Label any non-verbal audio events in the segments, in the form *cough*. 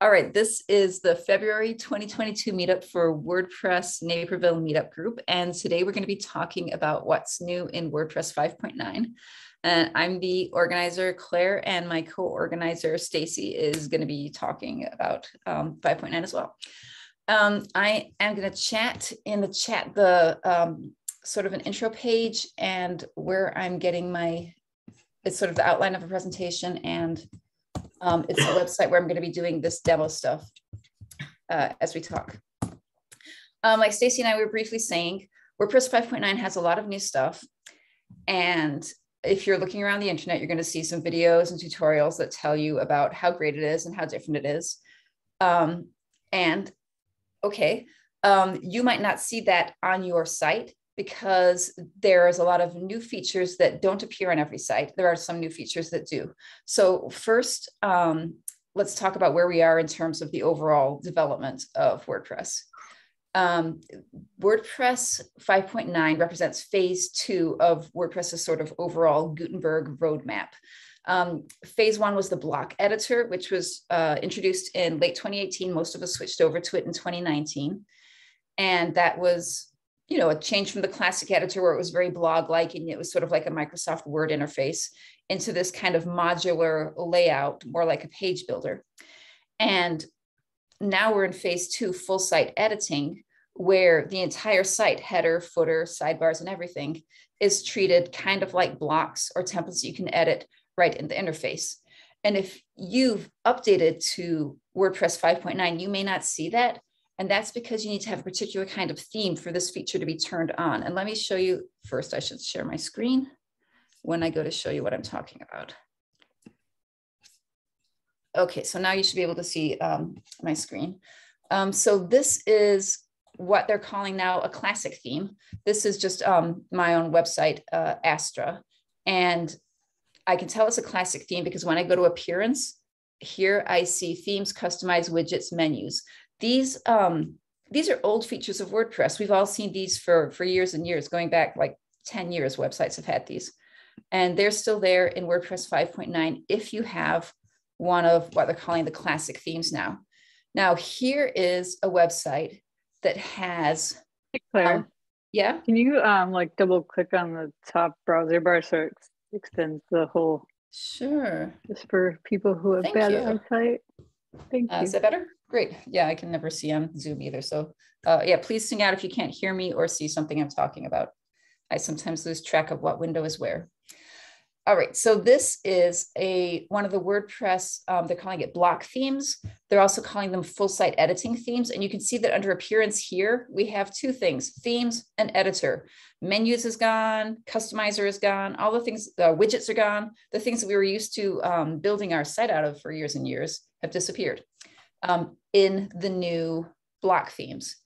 All right, this is the February 2022 meetup for WordPress Naperville Meetup Group. And today we're going to be talking about what's new in WordPress 5.9. And I'm the organizer, Claire, and my co-organizer, Stacy, is going to be talking about um, 5.9 as well. Um, I am going to chat in the chat the um, sort of an intro page and where I'm getting my, it's sort of the outline of a presentation and um, it's a website where I'm going to be doing this demo stuff uh, as we talk. Um, like Stacy and I were briefly saying, WordPress 5.9 has a lot of new stuff. And if you're looking around the internet, you're going to see some videos and tutorials that tell you about how great it is and how different it is. Um, and okay, um, you might not see that on your site, because there's a lot of new features that don't appear on every site. There are some new features that do. So first, um, let's talk about where we are in terms of the overall development of WordPress. Um, WordPress 5.9 represents phase two of WordPress's sort of overall Gutenberg roadmap. Um, phase one was the block editor, which was uh, introduced in late 2018. Most of us switched over to it in 2019. And that was you know, a change from the classic editor where it was very blog-like and it was sort of like a Microsoft Word interface into this kind of modular layout, more like a page builder. And now we're in phase two, full site editing, where the entire site, header, footer, sidebars, and everything is treated kind of like blocks or templates you can edit right in the interface. And if you've updated to WordPress 5.9, you may not see that, and that's because you need to have a particular kind of theme for this feature to be turned on. And let me show you, first I should share my screen when I go to show you what I'm talking about. Okay, so now you should be able to see um, my screen. Um, so this is what they're calling now a classic theme. This is just um, my own website, uh, Astra. And I can tell it's a classic theme because when I go to appearance, here I see themes, customized widgets, menus these um, these are old features of WordPress. We've all seen these for for years and years, going back like 10 years, websites have had these. And they're still there in WordPress 5.9 if you have one of what they're calling the classic themes now. Now, here is a website that has hey, Claire. Um, yeah. Can you um like double click on the top browser bar so it extends the whole Sure. Just for people who have Thank bad you. eyesight. Thank uh, you. Is that better? Great. Yeah, I can never see on Zoom either. So uh, yeah, please sing out if you can't hear me or see something I'm talking about. I sometimes lose track of what window is where. All right, so this is a one of the WordPress, um, they're calling it block themes. They're also calling them full site editing themes. And you can see that under appearance here, we have two things, themes and editor. Menus is gone, customizer is gone, all the things, uh, widgets are gone. The things that we were used to um, building our site out of for years and years have disappeared um, in the new block themes.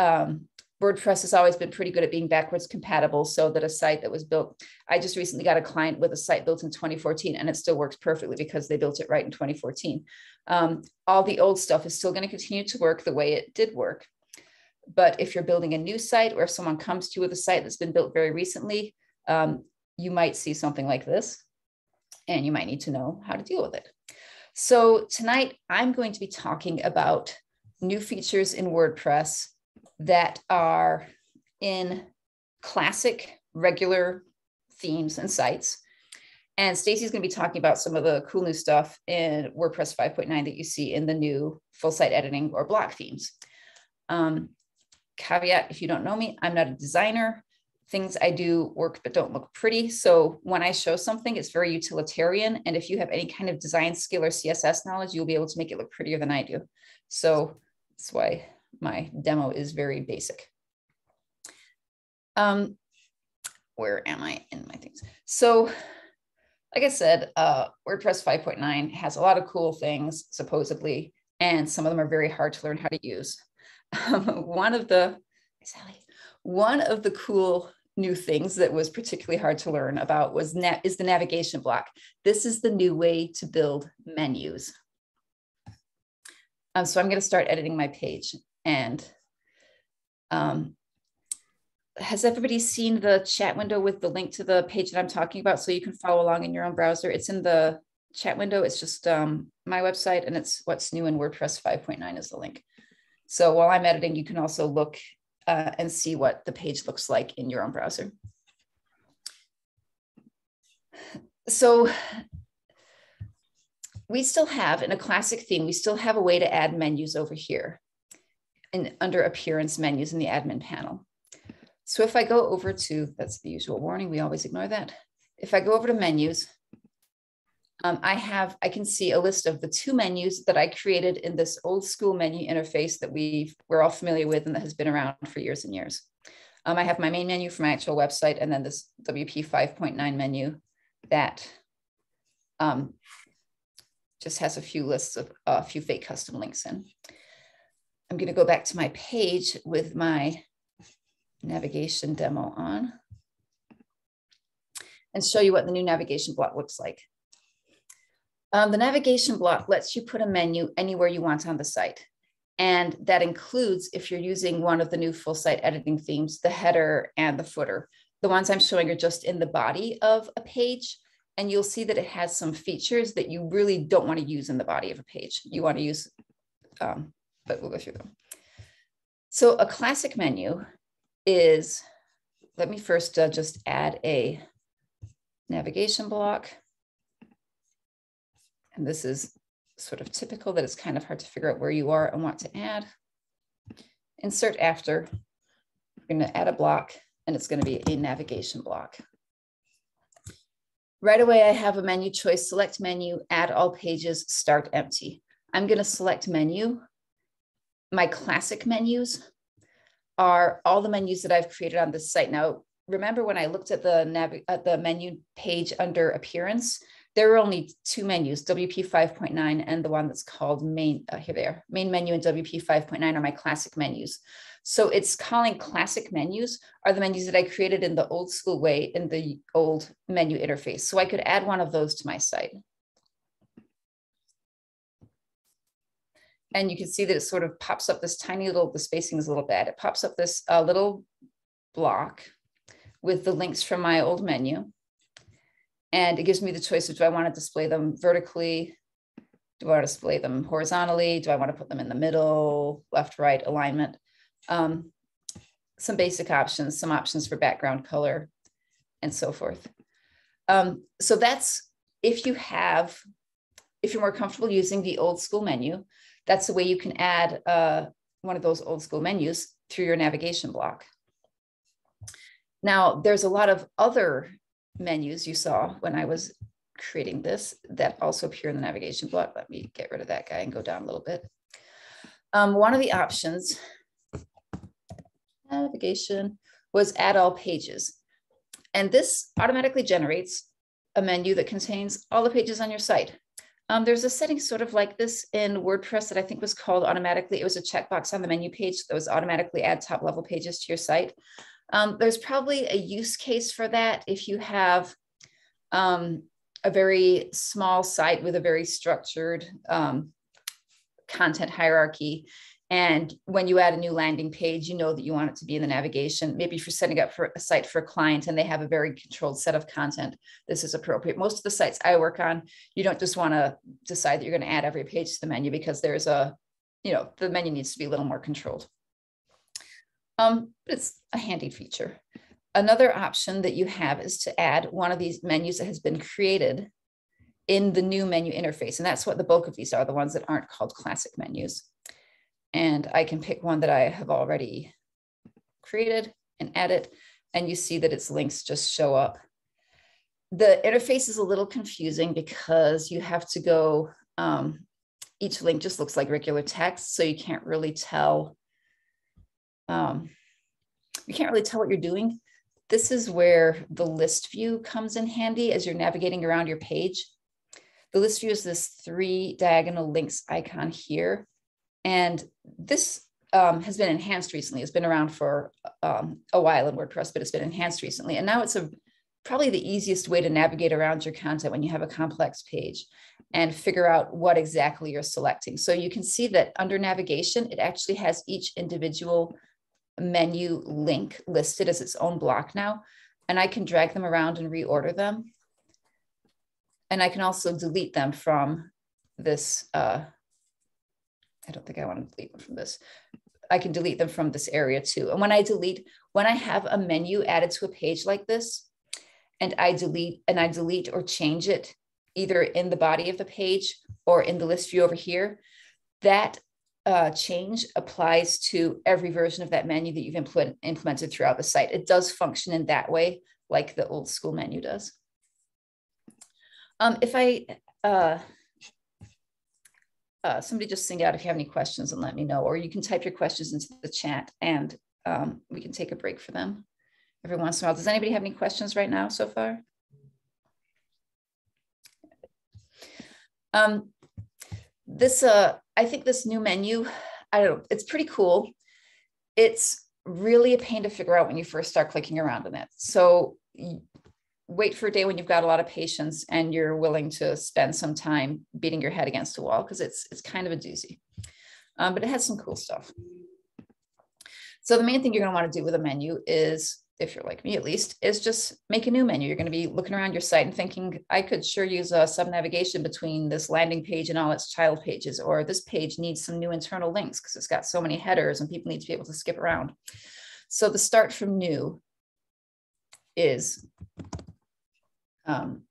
Um, WordPress has always been pretty good at being backwards compatible so that a site that was built, I just recently got a client with a site built in 2014 and it still works perfectly because they built it right in 2014. Um, all the old stuff is still going to continue to work the way it did work. But if you're building a new site or if someone comes to you with a site that's been built very recently, um, you might see something like this and you might need to know how to deal with it. So tonight I'm going to be talking about new features in WordPress that are in classic regular themes and sites. And Stacy's going to be talking about some of the cool new stuff in WordPress 5.9 that you see in the new full site editing or block themes. Um, caveat, if you don't know me, I'm not a designer things I do work but don't look pretty. So when I show something, it's very utilitarian. And if you have any kind of design skill or CSS knowledge, you'll be able to make it look prettier than I do. So that's why my demo is very basic. Um, where am I in my things? So like I said, uh, WordPress 5.9 has a lot of cool things, supposedly, and some of them are very hard to learn how to use. Um, *laughs* one of the, Sally, one of the cool new things that was particularly hard to learn about was is the navigation block. This is the new way to build menus. Um, so I'm going to start editing my page. And um, has everybody seen the chat window with the link to the page that I'm talking about so you can follow along in your own browser? It's in the chat window. It's just um, my website and it's what's new in WordPress 5.9 is the link. So while I'm editing, you can also look uh, and see what the page looks like in your own browser. So we still have in a classic theme, we still have a way to add menus over here in under appearance menus in the admin panel. So if I go over to, that's the usual warning, we always ignore that. If I go over to menus, um, I have, I can see a list of the two menus that I created in this old school menu interface that we we're all familiar with and that has been around for years and years. Um, I have my main menu for my actual website and then this WP 5.9 menu that um, just has a few lists of a few fake custom links in. I'm going to go back to my page with my navigation demo on and show you what the new navigation block looks like. Um, the navigation block lets you put a menu anywhere you want on the site. And that includes, if you're using one of the new full site editing themes, the header and the footer. The ones I'm showing are just in the body of a page. And you'll see that it has some features that you really don't want to use in the body of a page. You want to use, um, but we'll go through them. So a classic menu is, let me first uh, just add a navigation block. And this is sort of typical that it's kind of hard to figure out where you are and what to add. Insert after, we're gonna add a block and it's gonna be a navigation block. Right away, I have a menu choice, select menu, add all pages, start empty. I'm gonna select menu. My classic menus are all the menus that I've created on this site. Now, remember when I looked at the, at the menu page under appearance, there are only two menus, WP 5.9 and the one that's called main, uh, here they are, main menu and WP 5.9 are my classic menus. So it's calling classic menus are the menus that I created in the old school way in the old menu interface. So I could add one of those to my site. And you can see that it sort of pops up this tiny little, the spacing is a little bad. It pops up this uh, little block with the links from my old menu. And it gives me the choice of do I want to display them vertically? Do I want to display them horizontally? Do I want to put them in the middle, left, right alignment? Um, some basic options, some options for background color and so forth. Um, so that's if you have, if you're more comfortable using the old school menu, that's the way you can add uh, one of those old school menus through your navigation block. Now, there's a lot of other menus you saw when I was creating this that also appear in the navigation block. Let me get rid of that guy and go down a little bit. Um, one of the options, navigation, was add all pages. And this automatically generates a menu that contains all the pages on your site. Um, there's a setting sort of like this in WordPress that I think was called automatically. It was a checkbox on the menu page that was automatically add top level pages to your site. Um, there's probably a use case for that if you have um, a very small site with a very structured um, content hierarchy. And when you add a new landing page, you know that you want it to be in the navigation. Maybe if you're setting up for a site for a client and they have a very controlled set of content, this is appropriate. Most of the sites I work on, you don't just want to decide that you're going to add every page to the menu because there's a, you know, the menu needs to be a little more controlled. Um, it's a handy feature. Another option that you have is to add one of these menus that has been created in the new menu interface. And that's what the bulk of these are, the ones that aren't called classic menus. And I can pick one that I have already created and edit, and you see that its links just show up. The interface is a little confusing because you have to go, um, each link just looks like regular text, so you can't really tell um, you can't really tell what you're doing. This is where the list view comes in handy as you're navigating around your page. The list view is this three diagonal links icon here. And this um, has been enhanced recently. It's been around for um, a while in WordPress, but it's been enhanced recently. And now it's a probably the easiest way to navigate around your content when you have a complex page and figure out what exactly you're selecting. So you can see that under navigation, it actually has each individual menu link listed as its own block now, and I can drag them around and reorder them. And I can also delete them from this. Uh, I don't think I want to delete them from this. I can delete them from this area too. And when I delete, when I have a menu added to a page like this, and I delete and I delete or change it either in the body of the page or in the list view over here, that uh, change applies to every version of that menu that you've implement, implemented throughout the site. It does function in that way, like the old school menu does. Um, if I, uh, uh, somebody just sing out if you have any questions and let me know, or you can type your questions into the chat and um, we can take a break for them every once in a while. Does anybody have any questions right now so far? Um, this, uh, I think this new menu, I don't know, it's pretty cool. It's really a pain to figure out when you first start clicking around in it. So wait for a day when you've got a lot of patience and you're willing to spend some time beating your head against a wall because it's it's kind of a doozy. Um, but it has some cool stuff. So the main thing you're going to want to do with a menu is if you're like me at least, is just make a new menu. You're going to be looking around your site and thinking, I could sure use a sub navigation between this landing page and all its child pages, or this page needs some new internal links because it's got so many headers and people need to be able to skip around. So the start from new is um,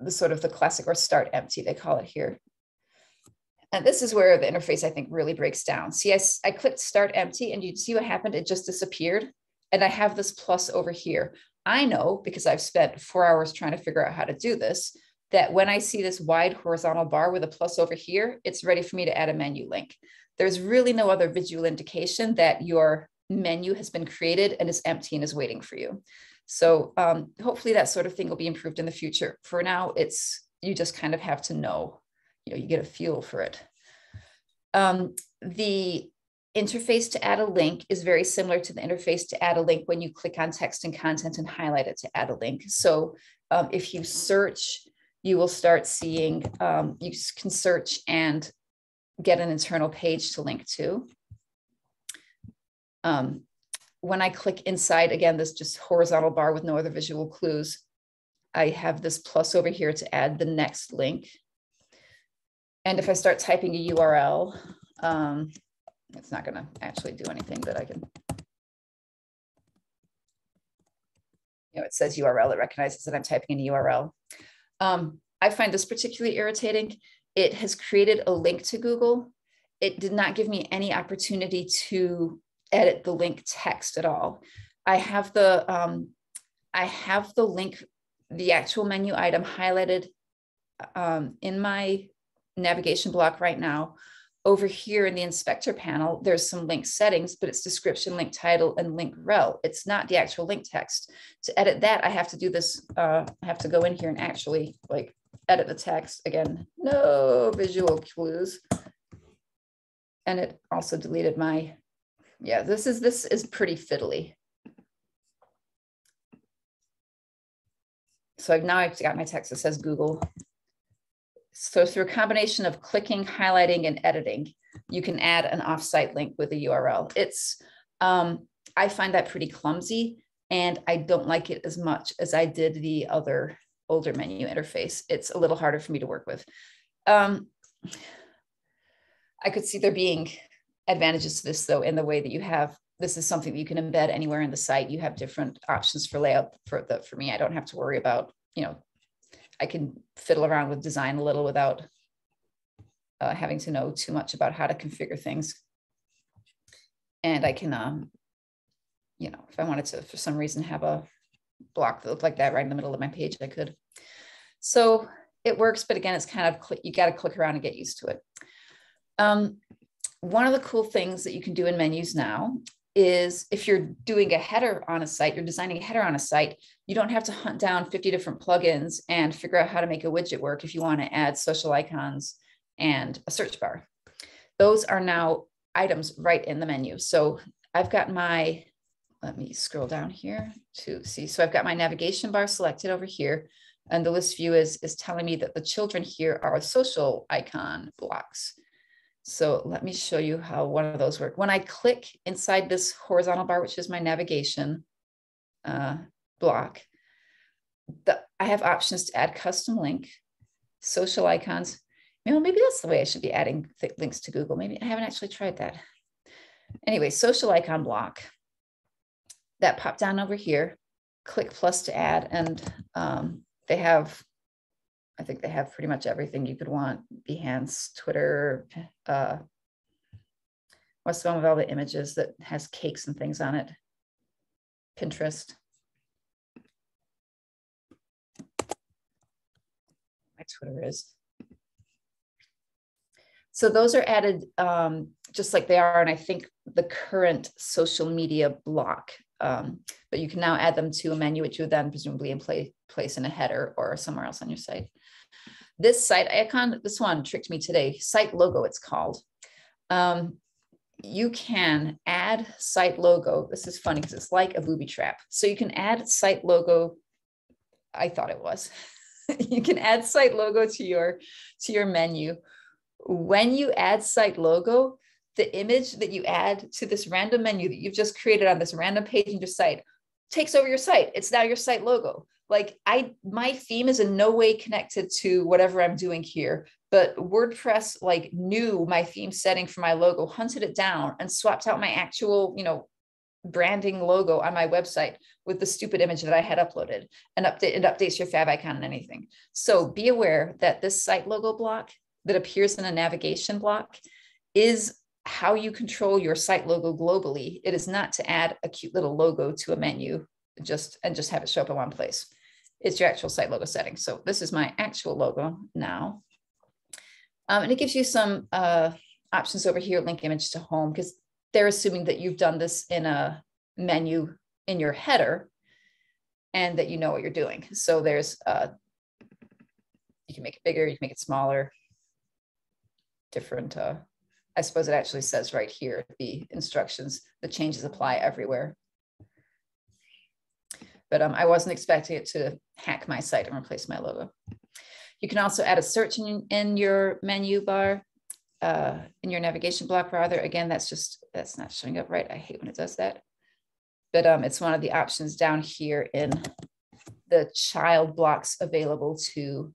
the sort of the classic or start empty, they call it here. And this is where the interface, I think, really breaks down. See, I, I clicked start empty and you see what happened? It just disappeared and I have this plus over here. I know because I've spent four hours trying to figure out how to do this, that when I see this wide horizontal bar with a plus over here, it's ready for me to add a menu link. There's really no other visual indication that your menu has been created and is empty and is waiting for you. So um, hopefully that sort of thing will be improved in the future. For now, it's you just kind of have to know, you know, you get a feel for it. Um, the interface to add a link is very similar to the interface to add a link when you click on text and content and highlight it to add a link. So um, if you search, you will start seeing, um, you can search and get an internal page to link to. Um, when I click inside, again, this just horizontal bar with no other visual clues, I have this plus over here to add the next link. And if I start typing a URL, um, it's not going to actually do anything that I can. You know, it says URL, it recognizes that I'm typing in a URL. Um, I find this particularly irritating. It has created a link to Google. It did not give me any opportunity to edit the link text at all. I have the um, I have the link, the actual menu item highlighted um, in my navigation block right now over here in the inspector panel, there's some link settings, but it's description, link title, and link rel. It's not the actual link text. To edit that, I have to do this, uh, I have to go in here and actually like edit the text. Again, no visual clues. And it also deleted my, yeah, this is, this is pretty fiddly. So now I've got my text that says Google so through a combination of clicking, highlighting, and editing, you can add an offsite link with a URL. It's, um, I find that pretty clumsy and I don't like it as much as I did the other older menu interface. It's a little harder for me to work with. Um, I could see there being advantages to this though, in the way that you have, this is something that you can embed anywhere in the site. You have different options for layout for the, for me. I don't have to worry about, you know, I can fiddle around with design a little without uh, having to know too much about how to configure things. And I can, um, you know, if I wanted to, for some reason, have a block that looked like that right in the middle of my page, I could. So it works, but again, it's kind of, you got to click around and get used to it. Um, one of the cool things that you can do in menus now is if you're doing a header on a site, you're designing a header on a site, you don't have to hunt down 50 different plugins and figure out how to make a widget work if you want to add social icons and a search bar. Those are now items right in the menu. So I've got my, let me scroll down here to see. So I've got my navigation bar selected over here and the list view is, is telling me that the children here are social icon blocks. So let me show you how one of those work. When I click inside this horizontal bar, which is my navigation uh, block, the, I have options to add custom link, social icons. You know, maybe that's the way I should be adding links to Google. Maybe I haven't actually tried that. Anyway, social icon block. That pop down over here, click plus to add, and um, they have, I think they have pretty much everything you could want. Behance, Twitter, uh, what's the one with all the images that has cakes and things on it? Pinterest. My Twitter is. So those are added um, just like they are, and I think the current social media block. Um, but you can now add them to a menu, which you would then presumably play, place in a header or somewhere else on your site. This site icon, this one tricked me today. Site logo, it's called. Um, you can add site logo. This is funny because it's like a booby trap. So you can add site logo. I thought it was. *laughs* you can add site logo to your to your menu. When you add site logo, the image that you add to this random menu that you've just created on this random page in your site takes over your site. It's now your site logo. Like I my theme is in no way connected to whatever I'm doing here, but WordPress like knew my theme setting for my logo, hunted it down and swapped out my actual, you know, branding logo on my website with the stupid image that I had uploaded and update it updates your favicon and anything. So be aware that this site logo block that appears in a navigation block is how you control your site logo globally. It is not to add a cute little logo to a menu just and just have it show up in one place. It's your actual site logo setting. So this is my actual logo now. Um, and it gives you some uh, options over here, link image to home, because they're assuming that you've done this in a menu in your header and that you know what you're doing. So there's, uh, you can make it bigger, you can make it smaller, different, uh, I suppose it actually says right here, the instructions, the changes apply everywhere. But um, I wasn't expecting it to hack my site and replace my logo. You can also add a search in, in your menu bar, uh, in your navigation block rather. Again, that's just, that's not showing up right. I hate when it does that. But um, it's one of the options down here in the child blocks available to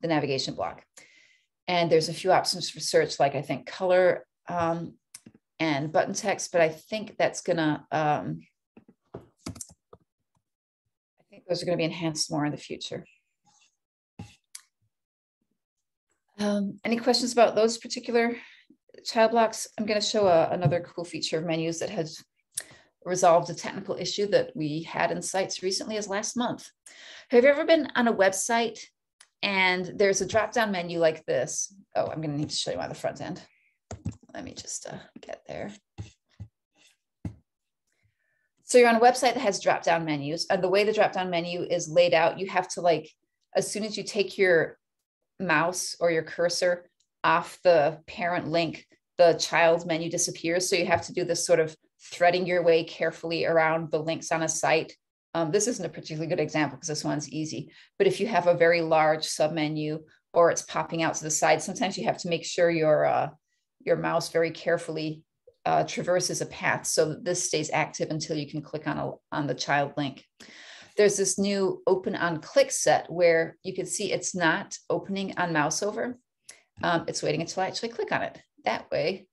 the navigation block. And there's a few options for search, like I think color um, and button text, but I think that's gonna, um, I think those are gonna be enhanced more in the future. Um, any questions about those particular child blocks? I'm to show a, another cool feature of menus that has resolved a technical issue that we had in sites recently as last month. Have you ever been on a website and there's a drop down menu like this? Oh, I'm going to need to show you on the front end. Let me just uh, get there. So you're on a website that has drop down menus and the way the drop down menu is laid out, you have to like, as soon as you take your mouse or your cursor off the parent link, the child menu disappears. So you have to do this sort of threading your way carefully around the links on a site. Um, this isn't a particularly good example because this one's easy. But if you have a very large submenu or it's popping out to the side, sometimes you have to make sure your uh, your mouse very carefully uh, traverses a path so that this stays active until you can click on a, on the child link there's this new open on click set where you can see it's not opening on mouse over. Um, it's waiting until I actually click on it. That way,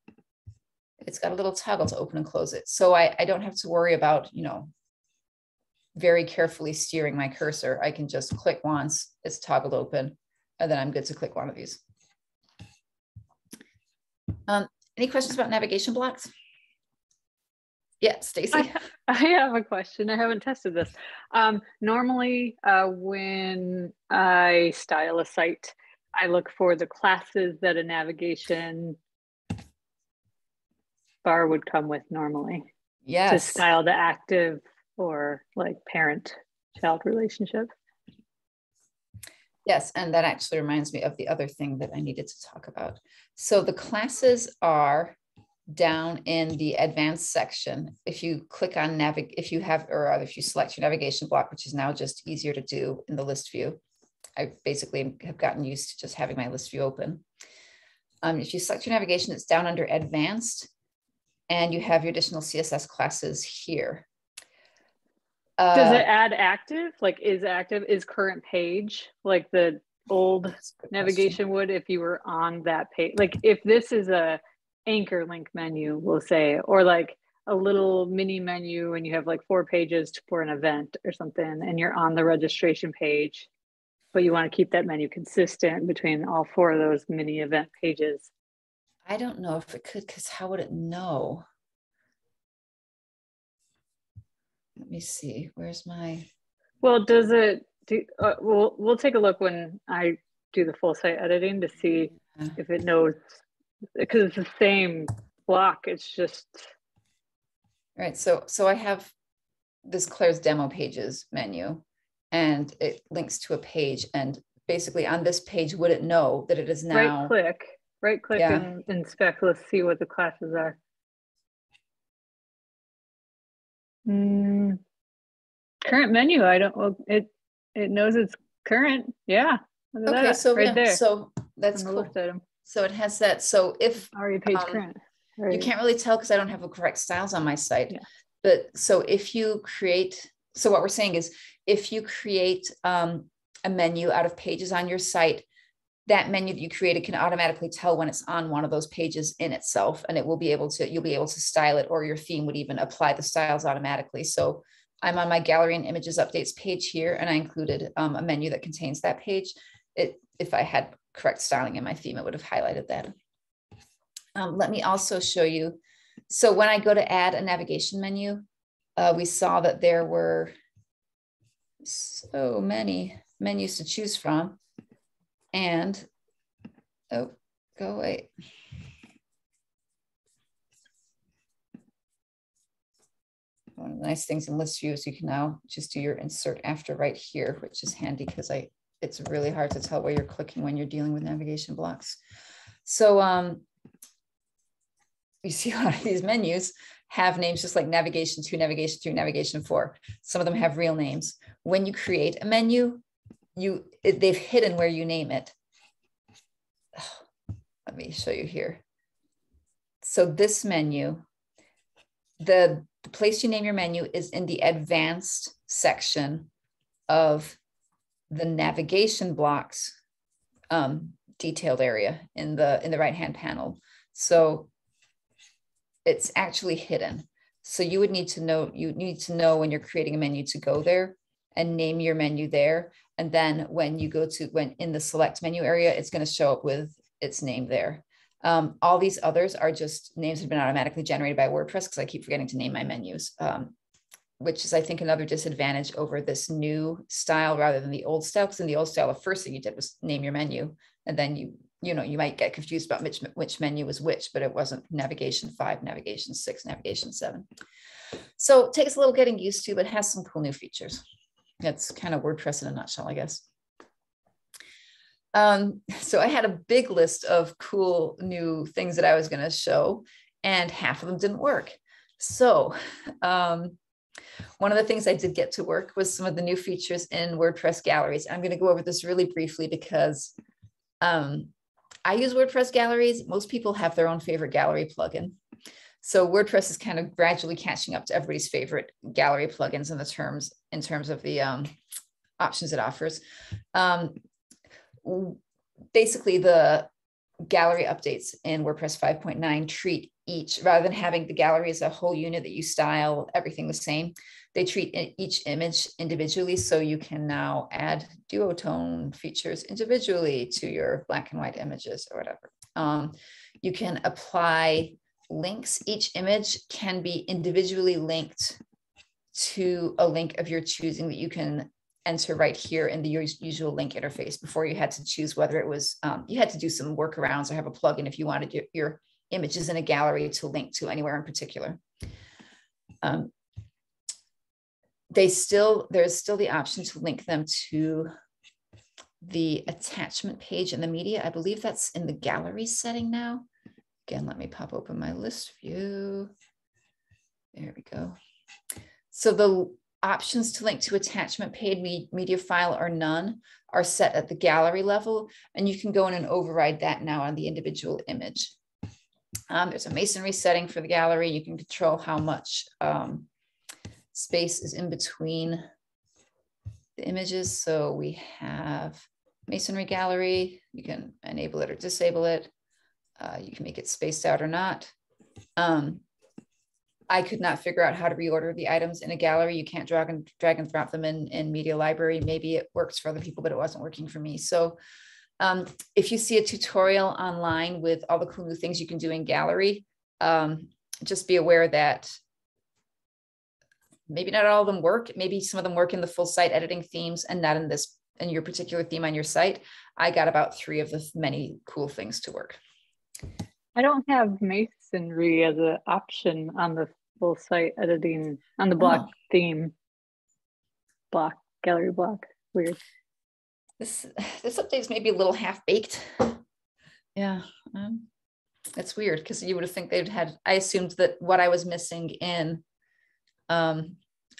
it's got a little toggle to open and close it. So I, I don't have to worry about, you know, very carefully steering my cursor. I can just click once, it's toggled open, and then I'm good to click one of these. Um, any questions about navigation blocks? Yeah, Stacy. I, *laughs* I, have a question. I haven't tested this. Um, normally, uh, when I style a site, I look for the classes that a navigation bar would come with normally. Yes. To style the active or like parent child relationship. Yes, and that actually reminds me of the other thing that I needed to talk about. So the classes are down in the advanced section, if you click on navigate, if you have, or if you select your navigation block, which is now just easier to do in the list view, I basically have gotten used to just having my list view open. Um, if you select your navigation, it's down under advanced and you have your additional CSS classes here. Uh, Does it add active? Like is active is current page like the old navigation question. would if you were on that page? Like if this is a anchor link menu, we'll say, or like a little mini menu and you have like four pages for an event or something and you're on the registration page but you want to keep that menu consistent between all four of those mini event pages i don't know if it could because how would it know let me see where's my well does it do uh, we'll we'll take a look when i do the full site editing to see yeah. if it knows because it's the same block it's just right so so i have this claire's demo pages menu and it links to a page and basically on this page would it know that it is now right click right click yeah. and inspect let's see what the classes are mm, current menu i don't well it it knows it's current. Yeah. Okay that, so right yeah, there. so that's cool. so it has that so if already page um, current right. you can't really tell because i don't have the correct styles on my site. Yeah. but so if you create so what we're saying is if you create um, a menu out of pages on your site that menu that you created can automatically tell when it's on one of those pages in itself and it will be able to you'll be able to style it or your theme would even apply the styles automatically. So i'm on my gallery and images updates page here and i included um, a menu that contains that page it if i had correct styling in my theme it would have highlighted that um, let me also show you so when i go to add a navigation menu uh, we saw that there were so many menus to choose from. And, oh, go away. One of the nice things in list view is you can now just do your insert after right here, which is handy because I it's really hard to tell where you're clicking when you're dealing with navigation blocks. So um, you see *laughs* a lot of these menus have names just like navigation two, navigation three, navigation four. Some of them have real names. When you create a menu, you they've hidden where you name it. *sighs* Let me show you here. So this menu, the, the place you name your menu is in the advanced section of the navigation blocks um, detailed area in the in the right hand panel. So it's actually hidden. So you would need to know, you need to know when you're creating a menu to go there and name your menu there. And then when you go to, when in the select menu area, it's going to show up with its name there. Um, all these others are just names have been automatically generated by WordPress because I keep forgetting to name my menus, um, which is, I think, another disadvantage over this new style rather than the old style. Because in the old style, the first thing you did was name your menu, and then you you know, you might get confused about which, which menu was which, but it wasn't navigation five, navigation six, navigation seven. So it takes a little getting used to, but has some cool new features. That's kind of WordPress in a nutshell, I guess. Um, *laughs* so I had a big list of cool new things that I was going to show, and half of them didn't work. So *laughs* um, one of the things I did get to work was some of the new features in WordPress galleries. I'm going to go over this really briefly because um, I use WordPress galleries. Most people have their own favorite gallery plugin. So WordPress is kind of gradually catching up to everybody's favorite gallery plugins in the terms in terms of the um, options it offers. Um, basically, the gallery updates in WordPress 5.9 treat each rather than having the gallery as a whole unit that you style everything the same they treat each image individually. So you can now add duotone features individually to your black and white images or whatever. Um, you can apply links. Each image can be individually linked to a link of your choosing that you can enter right here in the usual link interface before you had to choose whether it was um, you had to do some workarounds or have a plugin if you wanted your, your images in a gallery to link to anywhere in particular. Um, they still, there's still the option to link them to the attachment page in the media. I believe that's in the gallery setting now. Again, let me pop open my list view. There we go. So the options to link to attachment paid me media file or none are set at the gallery level, and you can go in and override that now on the individual image. Um, there's a masonry setting for the gallery. You can control how much um, space is in between the images. So we have masonry gallery. You can enable it or disable it. Uh, you can make it spaced out or not. Um, I could not figure out how to reorder the items in a gallery. You can't drag and drag and drop them in, in media library. Maybe it works for other people, but it wasn't working for me. So um, if you see a tutorial online with all the cool new things you can do in gallery, um, just be aware that maybe not all of them work. Maybe some of them work in the full site editing themes and not in this in your particular theme on your site. I got about three of the many cool things to work. I don't have masonry as an option on the full site editing on the block oh. theme. Block, gallery block. Weird. This this update is maybe a little half baked. Yeah. Um, that's weird because you would have think they'd had I assumed that what I was missing in um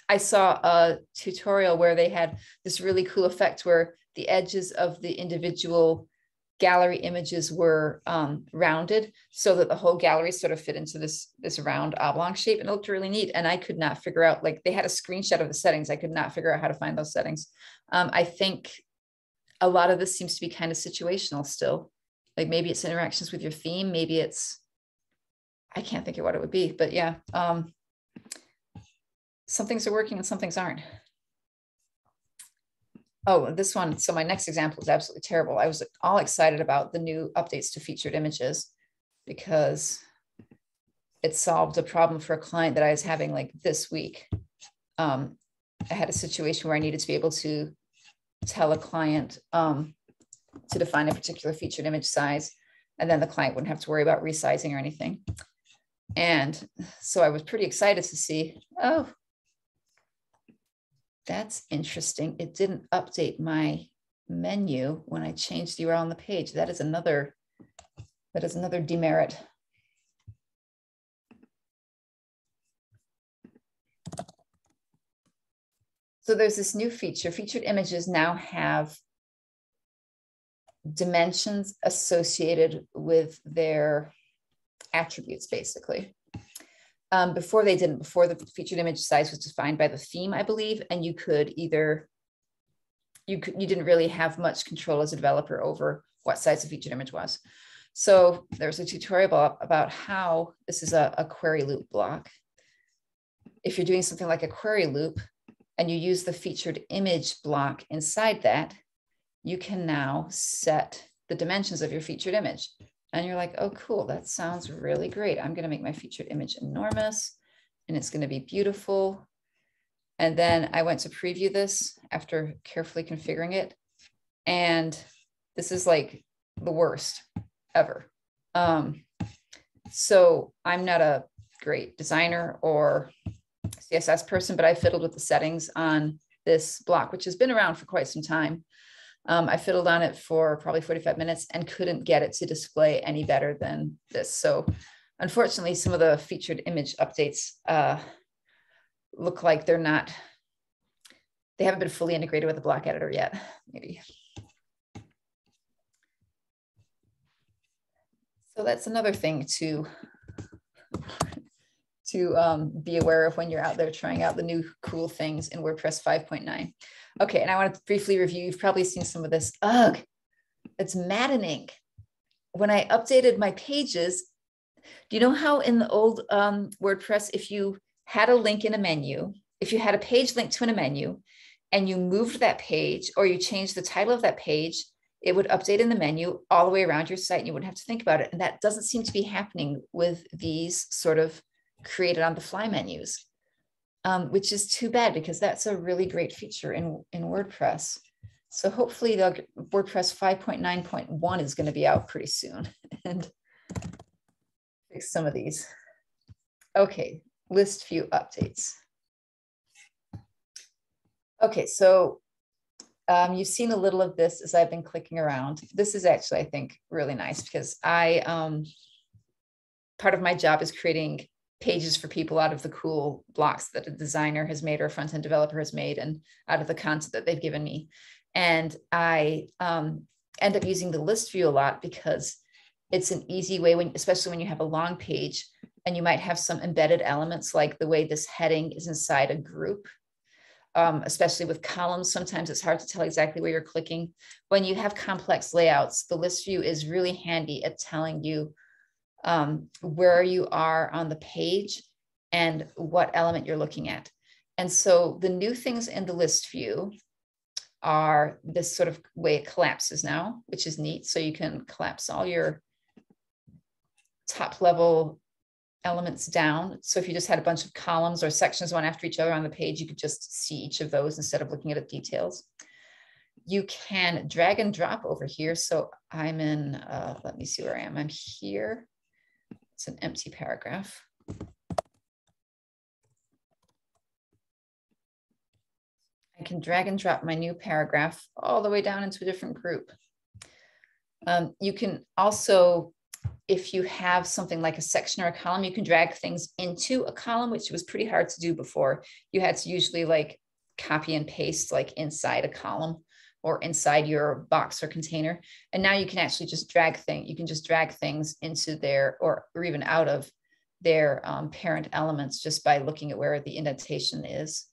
I saw a tutorial where they had this really cool effect where the edges of the individual gallery images were um, rounded so that the whole gallery sort of fit into this this round oblong shape and it looked really neat and i could not figure out like they had a screenshot of the settings i could not figure out how to find those settings. Um, i think a lot of this seems to be kind of situational still like maybe it's interactions with your theme maybe it's i can't think of what it would be but yeah um, some things are working and some things aren't Oh, this one. So my next example is absolutely terrible. I was all excited about the new updates to featured images because it solved a problem for a client that I was having like this week. Um, I had a situation where I needed to be able to tell a client um, to define a particular featured image size, and then the client wouldn't have to worry about resizing or anything. And so I was pretty excited to see, oh, that's interesting. It didn't update my menu when I changed the URL on the page. That is another, that is another demerit. So there's this new feature. Featured images now have dimensions associated with their attributes, basically. Um, before they didn't, before the featured image size was defined by the theme, I believe, and you could either, you could, you didn't really have much control as a developer over what size the featured image was. So there's a tutorial about how this is a, a query loop block. If you're doing something like a query loop and you use the featured image block inside that, you can now set the dimensions of your featured image and you're like, oh, cool, that sounds really great. I'm going to make my featured image enormous and it's going to be beautiful. And then I went to preview this after carefully configuring it. And this is like the worst ever. Um, so I'm not a great designer or CSS person, but I fiddled with the settings on this block, which has been around for quite some time. Um, I fiddled on it for probably 45 minutes and couldn't get it to display any better than this. So unfortunately, some of the featured image updates uh, look like they're not, they haven't been fully integrated with the block editor yet, maybe. So that's another thing to to um, be aware of when you're out there trying out the new cool things in WordPress 5.9. Okay, and I want to briefly review. You've probably seen some of this. Ugh, it's maddening. When I updated my pages, do you know how in the old um, WordPress, if you had a link in a menu, if you had a page linked to in a menu, and you moved that page or you changed the title of that page, it would update in the menu all the way around your site and you wouldn't have to think about it. And that doesn't seem to be happening with these sort of created on the fly menus um, which is too bad because that's a really great feature in, in WordPress. So hopefully the WordPress 5.9.1 is going to be out pretty soon *laughs* and fix some of these. Okay, list view updates. Okay, so um, you've seen a little of this as I've been clicking around. This is actually, I think, really nice because I, um, part of my job is creating pages for people out of the cool blocks that a designer has made or a front end developer has made and out of the content that they've given me. And I um, end up using the list view a lot because it's an easy way when, especially when you have a long page and you might have some embedded elements like the way this heading is inside a group. Um, especially with columns, sometimes it's hard to tell exactly where you're clicking. When you have complex layouts, the list view is really handy at telling you um, where you are on the page and what element you're looking at. And so the new things in the list view are this sort of way it collapses now, which is neat. So you can collapse all your top level elements down. So if you just had a bunch of columns or sections one after each other on the page, you could just see each of those instead of looking at the details. You can drag and drop over here. So I'm in, uh, let me see where I am. I'm here. It's an empty paragraph. I can drag and drop my new paragraph all the way down into a different group. Um, you can also, if you have something like a section or a column, you can drag things into a column, which was pretty hard to do before. You had to usually like copy and paste like inside a column or inside your box or container. And now you can actually just drag things, you can just drag things into there or, or even out of their um, parent elements just by looking at where the indentation is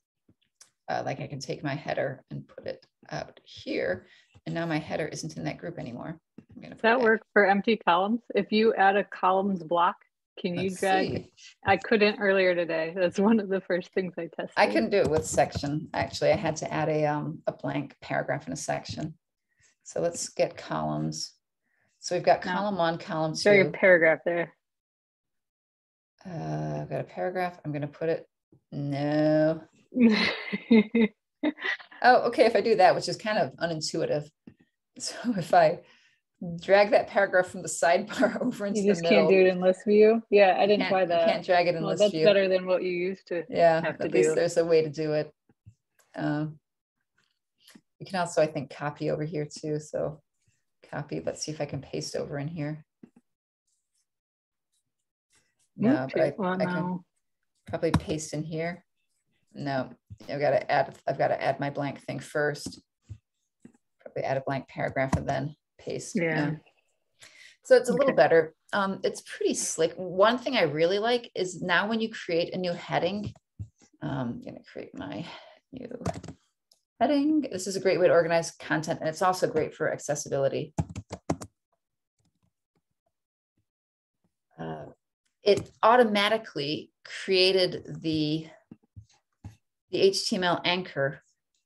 uh, like I can take my header and put it out here. And now my header isn't in that group anymore. Does that work for empty columns? If you add a columns block, can you Let's drag? See. I couldn't earlier today. That's one of the first things I tested. I can do it with section. Actually, I had to add a, um, a blank paragraph in a section. So let's get columns. So we've got column no. one, column two. Show your paragraph there. Uh, I've got a paragraph. I'm going to put it. No. *laughs* oh, okay. If I do that, which is kind of unintuitive. *laughs* So if I drag that paragraph from the sidebar *laughs* over into you just the can't do it in list view. Yeah, I didn't try that. You can't drag it in well, list that's view. better than what you used to. Yeah, have to at do. least there's a way to do it. Um, you can also, I think, copy over here too. So copy. Let's see if I can paste over in here. No, but I, I can probably paste in here. No, I've got to add, I've got to add my blank thing first. Probably add a blank paragraph and then paste. Yeah. So it's a okay. little better. Um, it's pretty slick. One thing I really like is now when you create a new heading, um, I'm gonna create my new heading. This is a great way to organize content and it's also great for accessibility. Uh, it automatically created the the HTML anchor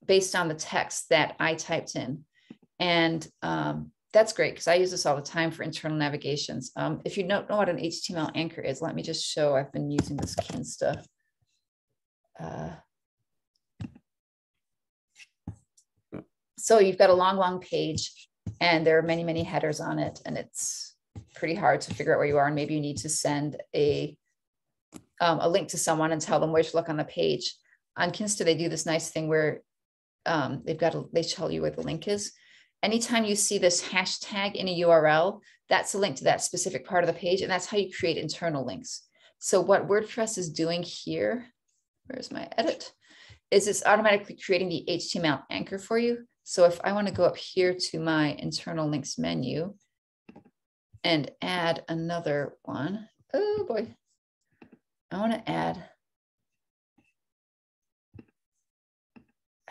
based on the text that I typed in. And um, that's great because I use this all the time for internal navigations. Um, if you don't know what an HTML anchor is, let me just show. I've been using this Kinsta. Uh, so you've got a long, long page and there are many, many headers on it and it's pretty hard to figure out where you are. And maybe you need to send a, um, a link to someone and tell them where to look on the page on Kinsta, they do this nice thing where um, they've got, a, they tell you where the link is. Anytime you see this hashtag in a URL, that's a link to that specific part of the page. And that's how you create internal links. So what WordPress is doing here, where's my edit, is it's automatically creating the HTML anchor for you. So if I want to go up here to my internal links menu and add another one, oh boy, I want to add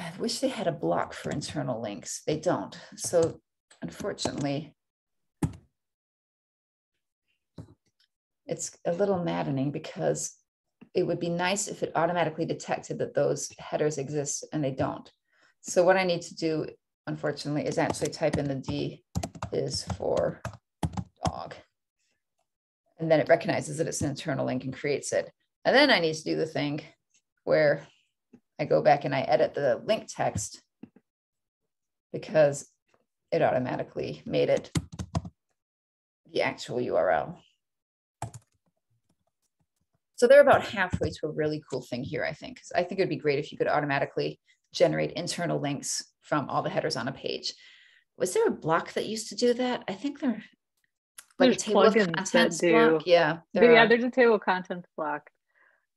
I wish they had a block for internal links. They don't. So unfortunately, it's a little maddening because it would be nice if it automatically detected that those headers exist and they don't. So what I need to do, unfortunately, is actually type in the D is for dog. And then it recognizes that it's an internal link and creates it. And then I need to do the thing where I go back and I edit the link text because it automatically made it the actual URL. So they're about halfway to a really cool thing here, I think. I think it'd be great if you could automatically generate internal links from all the headers on a page. Was there a block that used to do that? I think there like there's a table of contents block. Yeah. yeah, there's a table of contents block.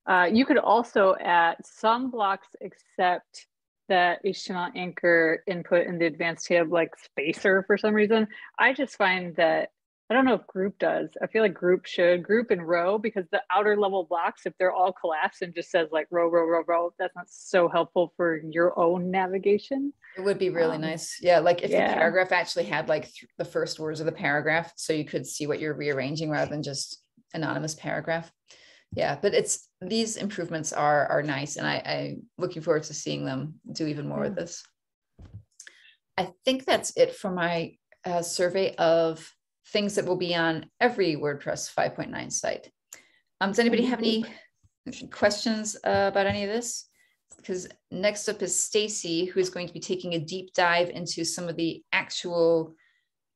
Uh, you could also add some blocks accept that HTML anchor input in the advanced tab like spacer for some reason. I just find that I don't know if group does. I feel like group should group and row because the outer level blocks, if they're all collapsed and just says like row, row, row, row, that's not so helpful for your own navigation. It would be really um, nice. Yeah. Like if yeah. the paragraph actually had like th- the first words of the paragraph, so you could see what you're rearranging rather than just anonymous paragraph. Yeah. But it's these improvements are are nice. And I, I'm looking forward to seeing them do even more with this. I think that's it for my uh, survey of things that will be on every WordPress 5.9 site. Um, does anybody have any questions uh, about any of this? Because next up is Stacy, who is going to be taking a deep dive into some of the actual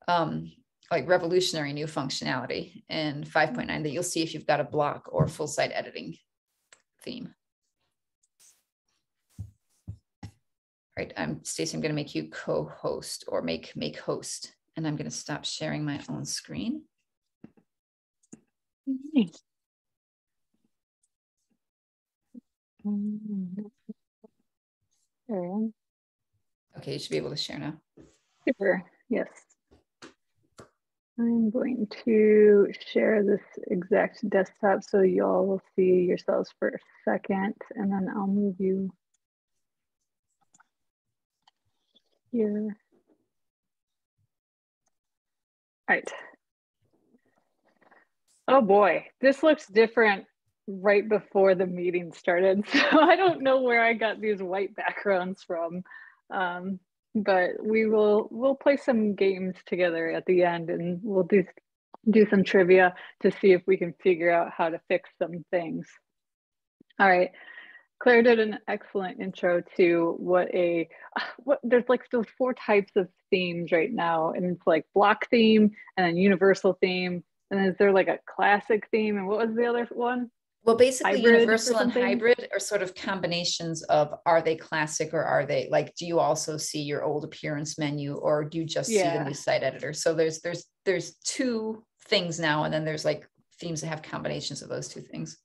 um, like revolutionary new functionality in 5.9 that you'll see if you've got a block or full site editing theme. All right, I'm Stacy, I'm gonna make you co-host or make make host and I'm going to stop sharing my own screen. Mm-hmm. Okay, you should be able to share now. Super, yes. I'm going to share this exact desktop so y'all will see yourselves for a second and then I'll move you here. All right. Oh boy, this looks different right before the meeting started. *laughs* So I don't know where I got these white backgrounds from. Um, but we will we'll play some games together at the end and we'll do do some trivia to see if we can figure out how to fix some things. All right. Claire did an excellent intro to what a what there's like those four types of themes right now, and it's like block theme and then universal theme, and is there like a classic theme, and what was the other one? Well, basically, universal and hybrid are sort of combinations of are they classic or are they like? Do you also see your old appearance menu, or do you just yeah. see the new site editor? So there's there's there's two things now, and then there's like themes that have combinations of those two things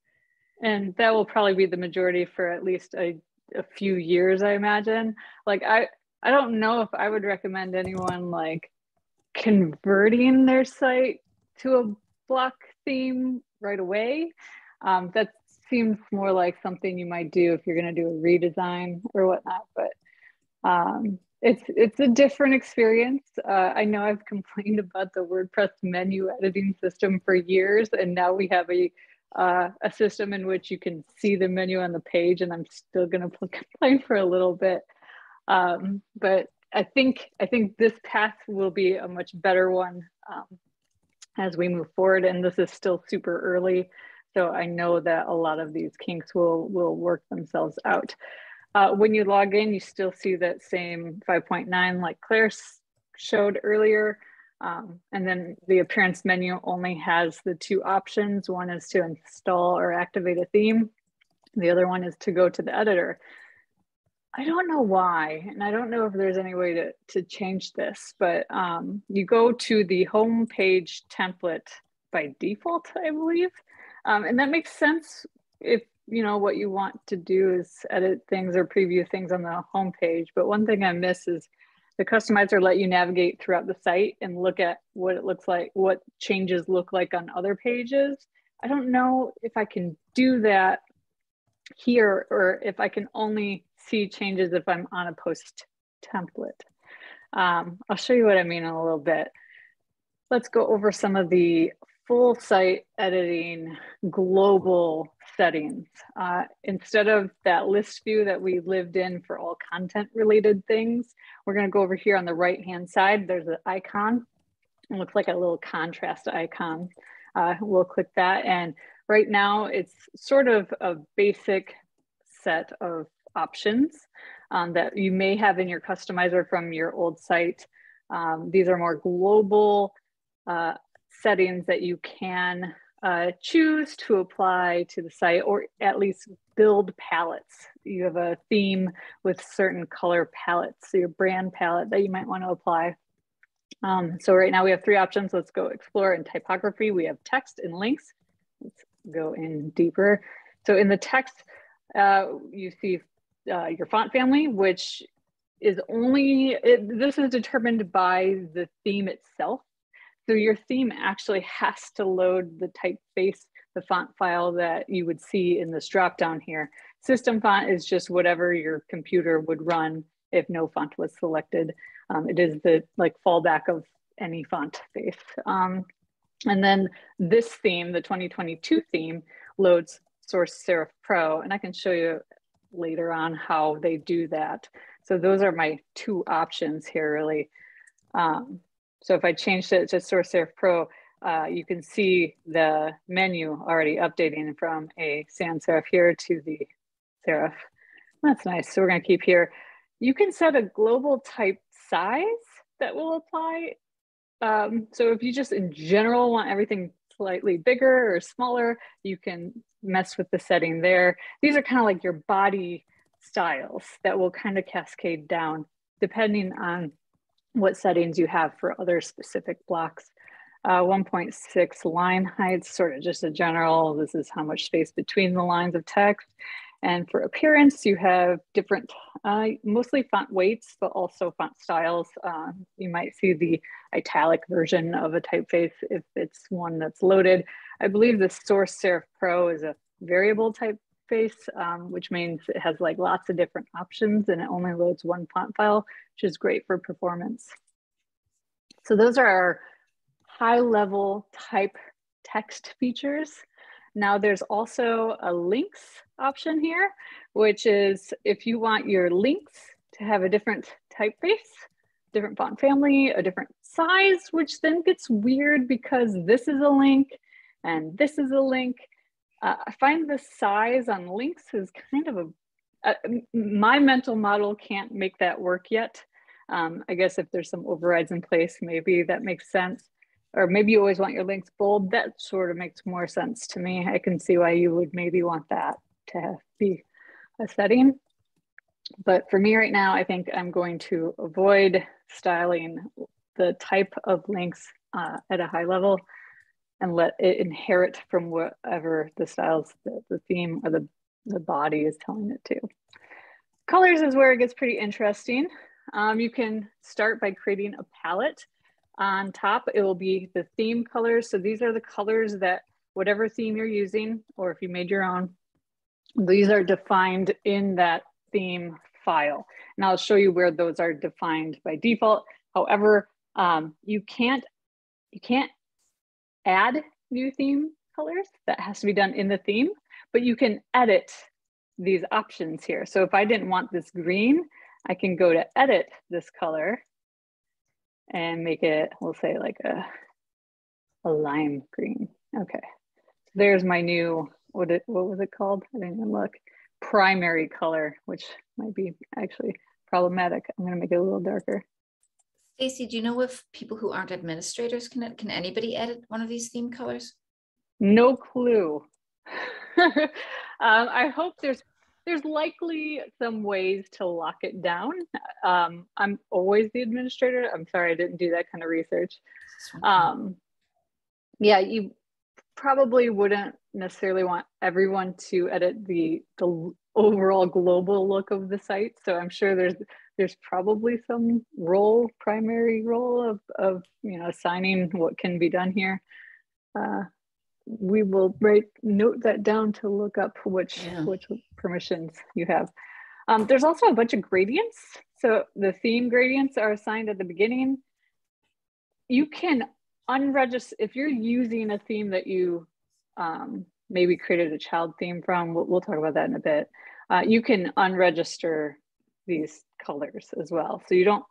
and that will probably be the majority for at least a, a few years i imagine like i i don't know if i would recommend anyone like converting their site to a block theme right away um, that seems more like something you might do if you're going to do a redesign or whatnot but um, it's it's a different experience. Uh, I know I've *laughs* complained about the WordPress menu editing system for years, and now we have a uh, a system in which you can see the menu on the page, and I'm still going to complain for a little bit. Um, but I think I think this path will be a much better one um, as we move forward. And this is still super early, so I know that a lot of these kinks will will work themselves out. Uh, when you log in, you still see that same 5.9 like Claire showed earlier. Um, and then the appearance menu only has the two options. One is to install or activate a theme. The other one is to go to the editor. I don't know why, and I don't know if there's any way to, to change this, but um, you go to the home page template by default, I believe. Um, and that makes sense if you know what you want to do is edit things or preview things on the home page. But one thing I miss is the customizer let you navigate throughout the site and look at what it looks like, what changes look like on other pages. I don't know if I can do that here or if I can only see changes if I'm on a post template. Um, I'll show you what I mean in a little bit. Let's go over some of the full site editing global settings. Uh, instead of that list view that we lived in for all content related things, we're gonna go over here on the right hand side. There's an icon. It looks like a little contrast icon. Uh, we'll click that and right now it's sort of a basic set of options um, that you may have in your customizer from your old site. Um, these are more global uh, settings that you can uh, choose to apply to the site or at least build palettes. You have a theme with certain color palettes, so your brand palette that you might want to apply. Um, so right now we have three options. Let's go explore in typography. We have text and links. Let's go in deeper. So in the text, uh, you see uh, your font family, which is only, it, this is determined by the theme itself. So your theme actually has to load the typeface, the font file that you would see in this dropdown here. System font is just whatever your computer would run if no font was selected. Um, it is the like fallback of any font face. Um, and then this theme, the 2022 theme, loads Source Serif Pro, and I can show you later on how they do that. So those are my two options here really. Um, so if I changed it to Source Serif Pro, uh, you can see the menu already updating from a sans serif here to the serif. That's nice. So we're gonna keep here. You can set a global type size that will apply. Um, so if you just in general want everything slightly bigger or smaller, you can mess with the setting there. These are kind of like your body styles that will kind of cascade down depending on what settings you have for other specific blocks. Uh, 1.6 line heights, sort of just a general, this is how much space between the lines of text. And for appearance, you have different, uh, mostly font weights, but also font styles. Uh, you might see the italic version of a typeface if it's one that's loaded. I believe the Source Serif Pro is a variable typeface, um, which means it has like lots of different options and it only loads one font file, which is great for performance. So those are our high level type text features. Now there's also a links option here, which is if you want your links to have a different typeface, different font family, a different size, which then gets weird because this is a link and this is a link. Uh, I find the size on links is kind of a, my mental model can't make that work yet. Um, I guess if there's some overrides in place, maybe that makes sense or maybe you always want your links bold. That sort of makes more sense to me. I can see why you would maybe want that to be a setting. But for me right now, I think I'm going to avoid styling the type of links uh, at a high level and let it inherit from whatever the styles, the, the theme or the, the body is telling it to. Colors is where it gets pretty interesting. Um, you can start by creating a palette on top, it will be the theme colors. So these are the colors that whatever theme you're using, or if you made your own, these are defined in that theme file. And I'll show you where those are defined by default. However, um, you can't you can't add new theme colors. That has to be done in the theme, but you can edit these options here. So if I didn't want this green, I can go to edit this color and make it, we'll say like a, a lime green. Okay, so there's my new, what, it, what was it called? I didn't even look. Primary color, which might be actually problematic. I'm gonna make it a little darker. Stacy, do you know if people who aren't administrators can can anybody edit one of these theme colors? No clue. *laughs* um, I hope there's there's likely some ways to lock it down. Um, I'm always the administrator. I'm sorry I didn't do that kind of research. Um, yeah, you probably wouldn't necessarily want everyone to edit the the overall global look of the site. So I'm sure there's there's probably some role, primary role of of you know assigning what can be done here. Uh, we will write note that down to look up which yeah. which permissions you have. Um, there's also a bunch of gradients. So the theme gradients are assigned at the beginning. You can unregister if you're using a theme that you um, maybe created a child theme from. We'll, we'll talk about that in a bit. Uh, you can unregister these colors as well. So you don't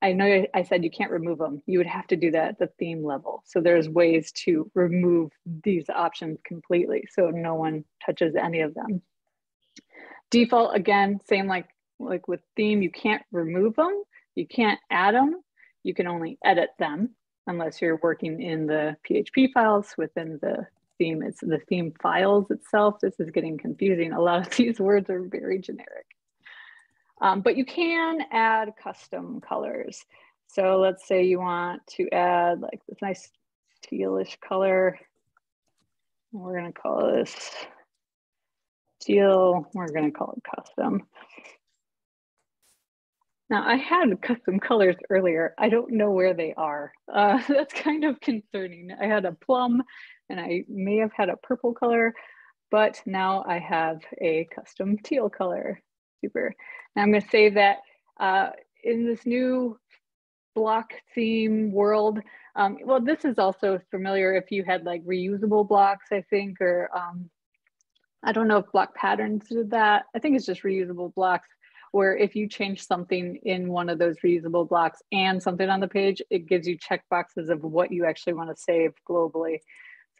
I know I said you can't remove them. You would have to do that at the theme level. So there's ways to remove these options completely so no one touches any of them. Default, again, same like, like with theme, you can't remove them. You can't add them. You can only edit them unless you're working in the PHP files within the theme. It's the theme files itself. This is getting confusing. A lot of *laughs* these words are very generic. Um, but you can add custom colors. So let's say you want to add like this nice tealish color. We're gonna call this teal. We're gonna call it custom. Now I had custom colors earlier. I don't know where they are. Uh, *laughs* that's kind of concerning. I had a plum and I may have had a purple color, but now I have a custom teal color. Super. Now I'm gonna save that. Uh, in this new block theme world, um, well, this is also familiar if you had like reusable blocks, I think, or um, I don't know if block patterns did that. I think it's just reusable blocks where if you change something in one of those reusable blocks and something on the page, it gives you check boxes of what you actually want to save globally.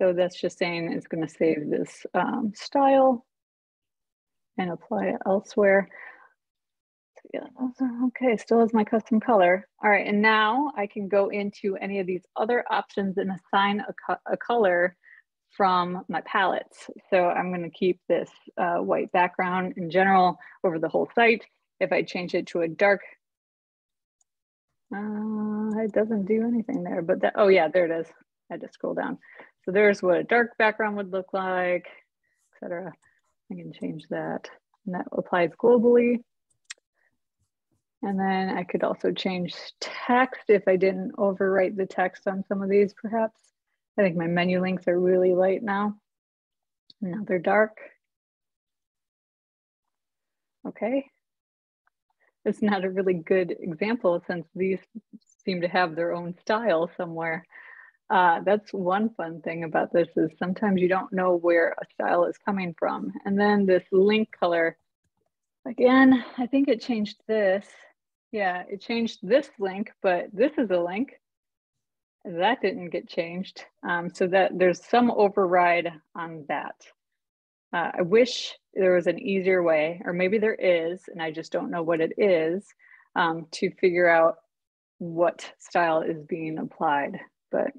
So that's just saying it's going to save this um, style and apply it elsewhere. Yeah, okay, still has my custom color. All right, and now I can go into any of these other options and assign a, co a color from my palettes. So I'm gonna keep this uh, white background in general over the whole site. If I change it to a dark, uh, it doesn't do anything there, but that, oh yeah, there it is. I to scroll down. So there's what a dark background would look like, etc. I can change that and that applies globally. And then I could also change text if I didn't overwrite the text on some of these perhaps. I think my menu links are really light now. Now they're dark. Okay, it's not a really good example since these seem to have their own style somewhere. Uh, that's one fun thing about this is sometimes you don't know where a style is coming from. And then this link color, again, I think it changed this. Yeah, it changed this link, but this is a link. That didn't get changed. Um, so that there's some override on that. Uh, I wish there was an easier way, or maybe there is, and I just don't know what it is, um, to figure out what style is being applied. But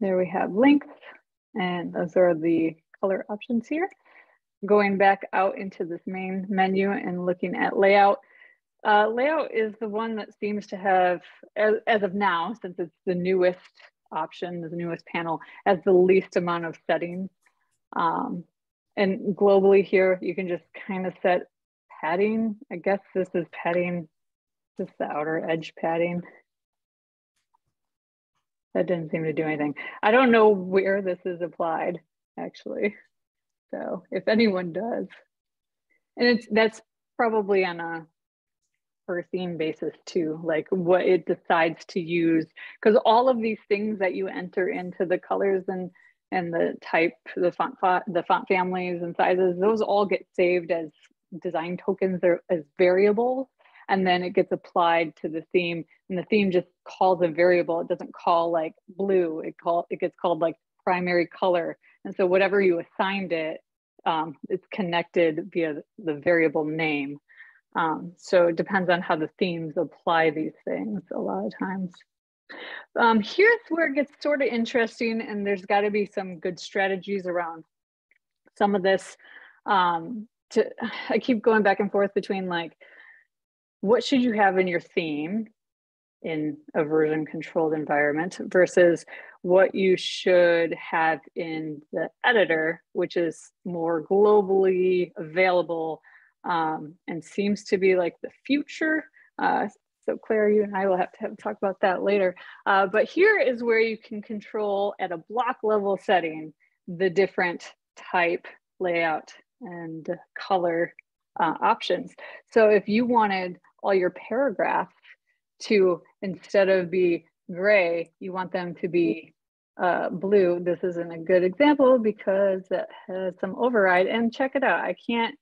there we have length, and those are the color options here. Going back out into this main menu and looking at layout, uh, layout is the one that seems to have, as, as of now, since it's the newest option, the newest panel, has the least amount of settings. Um, and globally here, you can just kind of set padding. I guess this is padding, just the outer edge padding. That didn't seem to do anything. I don't know where this is applied, actually. So if anyone does, and it's that's probably on a per theme basis too, like what it decides to use. Because all of these things that you enter into the colors and and the type, the font, the font families and sizes, those all get saved as design tokens or as variables. And then it gets applied to the theme and the theme just calls a variable. It doesn't call like blue, it call it gets called like primary color. And so whatever you assigned it, um, it's connected via the variable name. Um, so it depends on how the themes apply these things a lot of times. Um, here's where it gets sort of interesting, and there's got to be some good strategies around some of this. Um, to *sighs* I keep going back and forth between like, what should you have in your theme in a version controlled environment versus what you should have in the editor, which is more globally available um, and seems to be like the future. Uh, so Claire, you and I will have to have, talk about that later. Uh, but here is where you can control at a block level setting, the different type, layout, and color uh, options. So if you wanted all your paragraphs to, instead of be gray, you want them to be uh, blue. This isn't a good example because it has some override. And check it out, I can't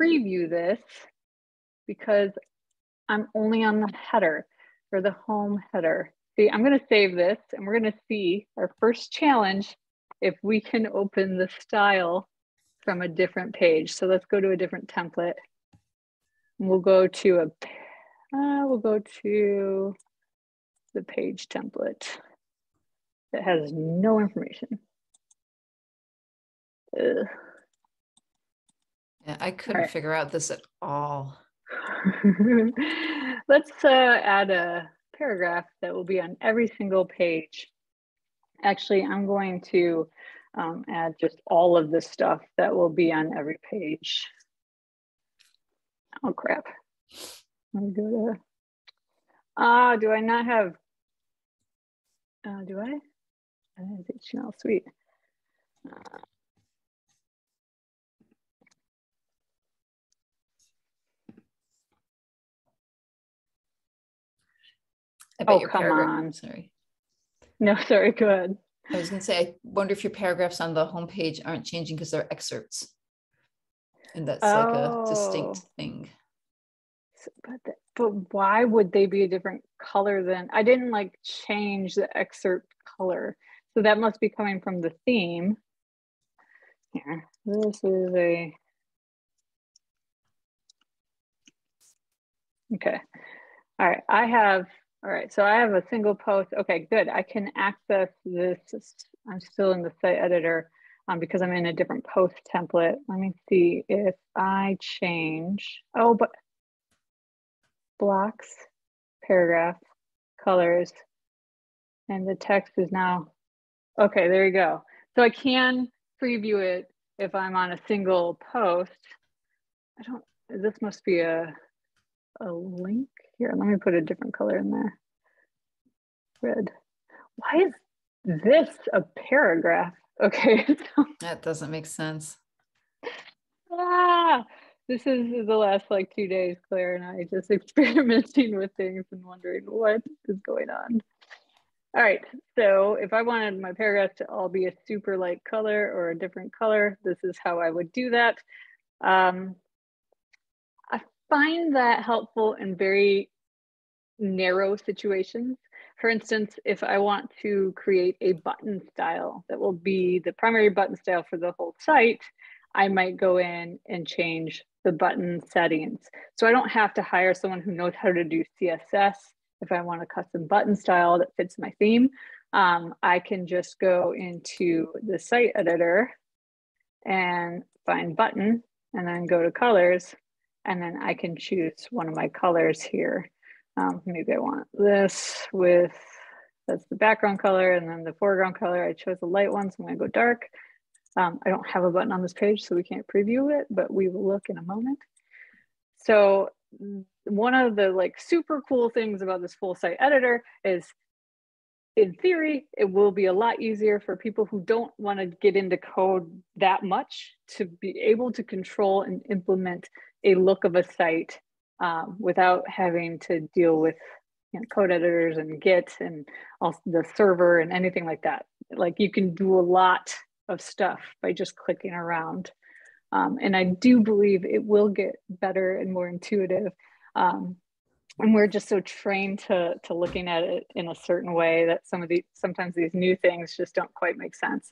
preview this because I'm only on the header or the home header. See, I'm gonna save this and we're gonna see our first challenge if we can open the style from a different page. So let's go to a different template. We'll go to a, uh, we'll go to the page template that has no information. Ugh. I couldn't right. figure out this at all. *laughs* Let's uh, add a paragraph that will be on every single page. Actually, I'm going to um, add just all of the stuff that will be on every page. Oh crap. let me go to, ah, uh, do I not have, uh, do I? HTML suite. Uh, oh, come on. Sorry. No, *laughs* sorry, go ahead. I was going to say, I wonder if your paragraphs on the homepage aren't changing because they're excerpts. And that's oh. like a distinct oh. thing. But, the, but why would they be a different color than? I didn't like change the excerpt color. So that must be coming from the theme. Here, this is a, okay. All right, I have all right, so I have a single post. Okay, good. I can access this. I'm still in the site editor um, because I'm in a different post template. Let me see if I change. Oh, but blocks, paragraph, colors, and the text is now, okay, there you go. So I can preview it if I'm on a single post. I don't, this must be a, a link. Here, let me put a different color in there. Red. Why is this a paragraph? *laughs* Okay. that doesn't make sense. Ah, this is the last like two days, Claire and I just *laughs* experimenting with things and wondering what is going on. All right, so if I wanted my paragraph to all be a super light color or a different color, this is how I would do that. Um, find that helpful in very narrow situations. For instance, if I want to create a button style that will be the primary button style for the whole site, I might go in and change the button settings. So I don't have to hire someone who knows how to do CSS if I want a custom button style that fits my theme. Um, I can just go into the site editor and find button and then go to colors and then I can choose one of my colors here. Um, maybe I want this with, that's the background color and then the foreground color. I chose the light one, so I'm gonna go dark. Um, I don't have a button on this page, so we can't preview it, but we will look in a moment. So one of the like super cool things about this full site editor is in theory, it will be a lot easier for people who don't want to get into code that much to be able to control and implement a look of a site um, without having to deal with you know, code editors and Git and also the server and anything like that. Like you can do a lot of stuff by just clicking around. Um, and I do believe it will get better and more intuitive. Um, and we're just so trained to, to looking at it in a certain way that some of these, sometimes these new things just don't quite make sense.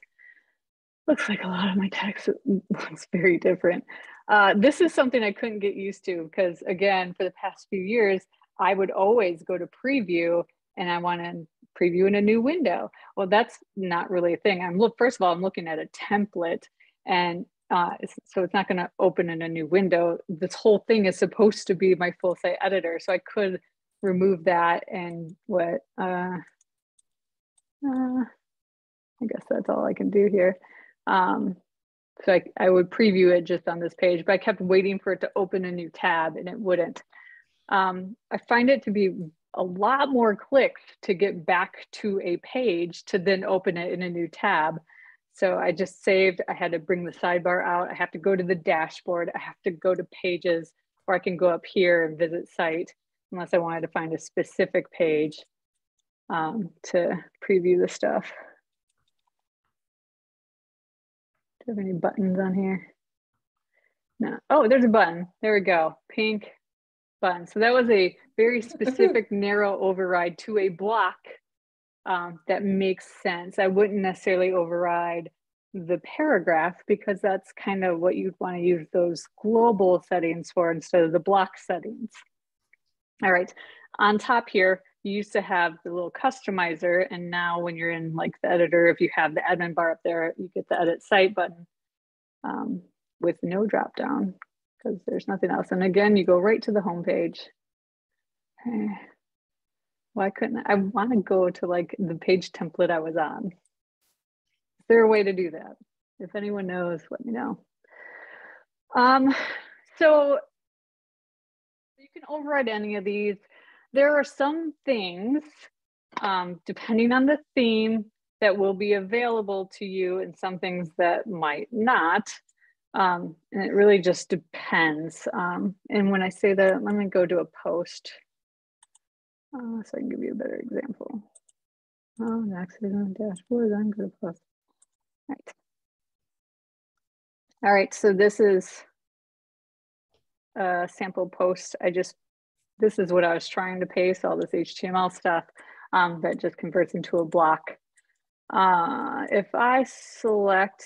Looks like a lot of my text *laughs* looks very different. Uh, this is something I couldn't get used to because, again, for the past few years, I would always go to preview and I want to preview in a new window. Well, that's not really a thing. I'm look first of all, I'm looking at a template, and uh, so it's not going to open in a new window. This whole thing is supposed to be my full site editor, so I could remove that and what. Uh, uh, I guess that's all I can do here. Um, so I, I would preview it just on this page, but I kept waiting for it to open a new tab and it wouldn't. Um, I find it to be a lot more clicks to get back to a page to then open it in a new tab. So I just saved, I had to bring the sidebar out. I have to go to the dashboard. I have to go to pages or I can go up here and visit site unless I wanted to find a specific page um, to preview the stuff. Do have any buttons on here? No. Oh, there's a button. There we go. Pink button. So that was a very specific narrow override to a block um, that makes sense. I wouldn't necessarily override the paragraph because that's kind of what you'd want to use those global settings for instead of the block settings. All right, on top here, you used to have the little customizer and now when you're in like the editor, if you have the admin bar up there, you get the edit site button um, with no drop down because there's nothing else. And again, you go right to the home page. Okay. *sighs* Why couldn't I, I want to go to like the page template I was on? Is there a way to do that? If anyone knows, let me know. Um, so You can override any of these. There are some things, um, depending on the theme, that will be available to you and some things that might not. Um, and it really just depends. Um, and when I say that, let me go to a post uh, so I can give you a better example. Oh, is on dashboard, I'm to post. All right. All right, so this is a sample post. I just, this is what I was trying to paste, all this HTML stuff um, that just converts into a block. Uh, if I select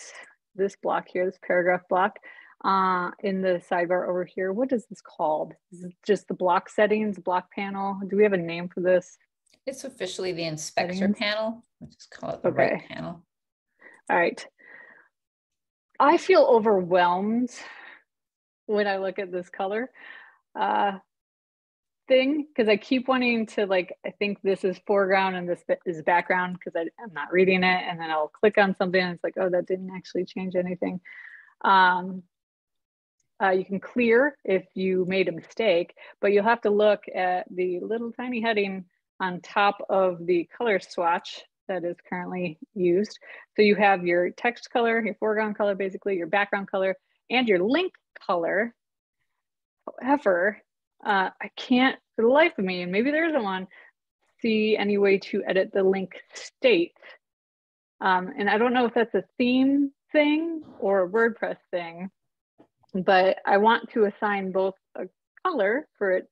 this block here, this paragraph block, uh, in the sidebar over here, what is this called? Is it just the block settings, block panel? Do we have a name for this? It's officially the inspector settings? panel. Let's just call it the okay. right panel. All right. I feel overwhelmed when I look at this color uh, thing because I keep wanting to like, I think this is foreground and this is background because I'm not reading it. And then I'll click on something and it's like, oh, that didn't actually change anything. Um, uh, you can clear if you made a mistake, but you'll have to look at the little tiny heading on top of the color swatch that is currently used. So you have your text color, your foreground color, basically your background color, and your link color. However, uh, I can't for the life of me, and maybe there isn't one, see any way to edit the link state. Um, and I don't know if that's a theme thing or a WordPress thing, but I want to assign both a color for it,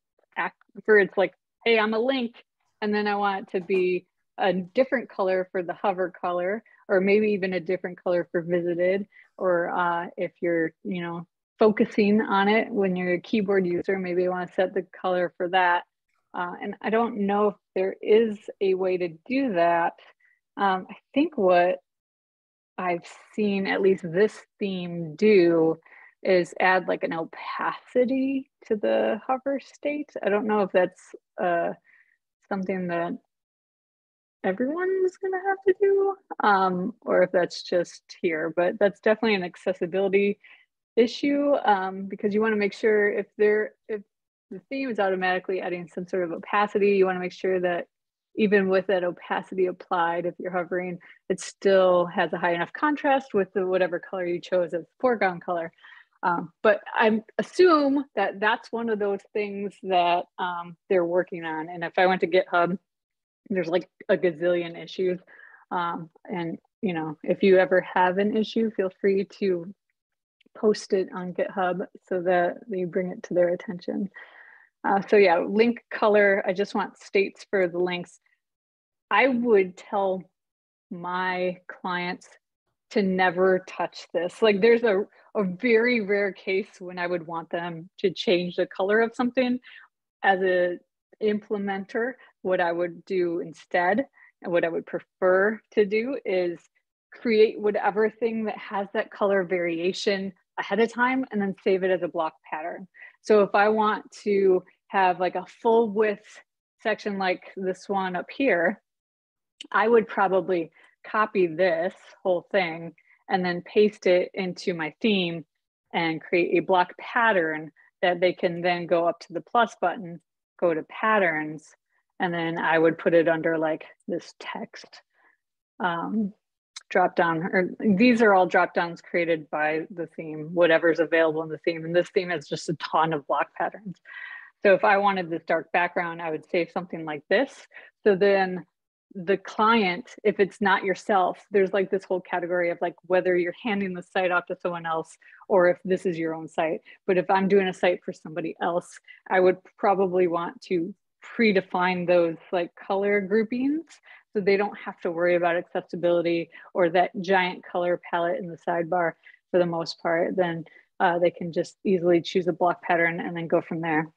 for it's like, hey, I'm a link, and then I want it to be a different color for the hover color, or maybe even a different color for visited, or uh, if you're, you know, focusing on it when you're a keyboard user, maybe you want to set the color for that. Uh, and I don't know if there is a way to do that. Um, I think what I've seen at least this theme do is add like an opacity to the hover state. I don't know if that's uh, something that everyone's gonna have to do um, or if that's just here, but that's definitely an accessibility issue um, because you wanna make sure if there, if the theme is automatically adding some sort of opacity, you wanna make sure that even with that opacity applied, if you're hovering, it still has a high enough contrast with the whatever color you chose as foreground color. Um, but I assume that that's one of those things that um, they're working on. And if I went to GitHub, there's like a gazillion issues. Um, and you know, if you ever have an issue, feel free to post it on GitHub so that they bring it to their attention. Uh, so yeah, link color, I just want states for the links. I would tell my clients to never touch this. Like there's a, a very rare case when I would want them to change the color of something as a implementer what I would do instead and what I would prefer to do is create whatever thing that has that color variation ahead of time and then save it as a block pattern. So if I want to have like a full width section like this one up here, I would probably copy this whole thing and then paste it into my theme and create a block pattern that they can then go up to the plus button, go to patterns, and then I would put it under like this text um, drop down, or these are all drop downs created by the theme, whatever's available in the theme. And this theme has just a ton of block patterns. So if I wanted this dark background, I would save something like this. So then the client, if it's not yourself, there's like this whole category of like whether you're handing the site off to someone else or if this is your own site. But if I'm doing a site for somebody else, I would probably want to predefine those like color groupings so they don't have to worry about accessibility or that giant color palette in the sidebar for the most part then uh, they can just easily choose a block pattern and then go from there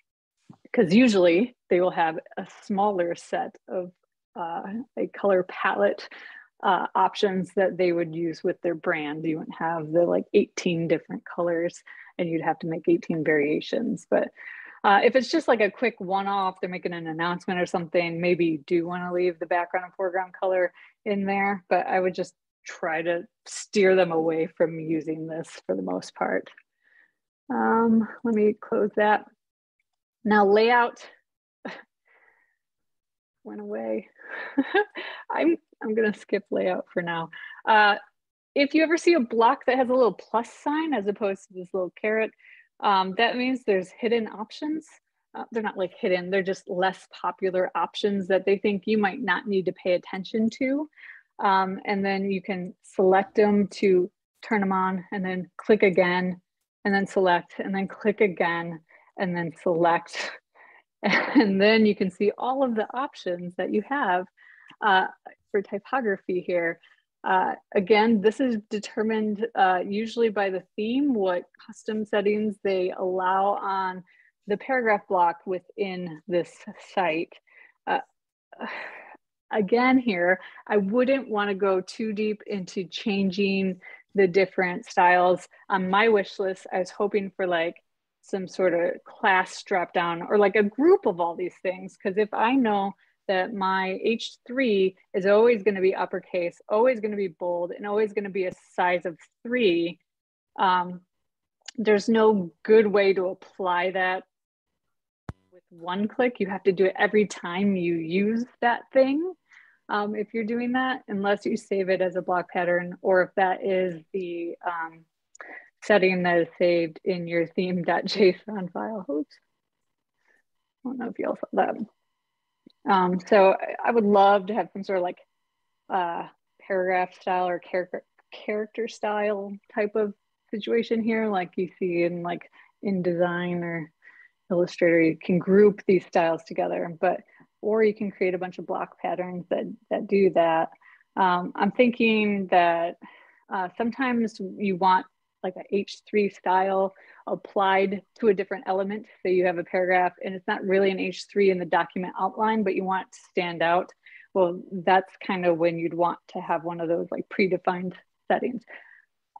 because usually they will have a smaller set of uh, a color palette uh, options that they would use with their brand. You wouldn't have the like 18 different colors and you'd have to make 18 variations. But uh, if it's just like a quick one-off, they're making an announcement or something, maybe you do want to leave the background and foreground color in there, but I would just try to steer them away from using this for the most part. Um, let me close that. Now layout *sighs* went away. *laughs* I'm, I'm gonna skip layout for now. Uh, if you ever see a block that has a little plus sign as opposed to this little caret, um, that means there's hidden options. Uh, they're not like hidden, they're just less popular options that they think you might not need to pay attention to. Um, and then you can select them to turn them on and then click again and then select and then click again and then select. *laughs* And then you can see all of the options that you have uh, for typography here. Uh, again, this is determined uh, usually by the theme, what custom settings they allow on the paragraph block within this site. Uh, *sighs* again here, I wouldn't want to go too deep into changing the different styles. On my wish list, I was hoping for like some sort of class drop down or like a group of all these things. Because if I know that my H3 is always going to be uppercase, always going to be bold, and always going to be a size of three, um, there's no good way to apply that with one click. You have to do it every time you use that thing. Um, if you're doing that, unless you save it as a block pattern, or if that is the um, setting that is saved in your theme.json file. Oops. I don't know if you all saw that. Um, so I would love to have some sort of like uh, paragraph style or character character style type of situation here, like you see in like InDesign or Illustrator. You can group these styles together, but or you can create a bunch of block patterns that that do that. Um, I'm thinking that uh, sometimes you want like a H3 style applied to a different element. So you have a paragraph and it's not really an H3 in the document outline, but you want to stand out. Well, that's kind of when you'd want to have one of those like predefined settings.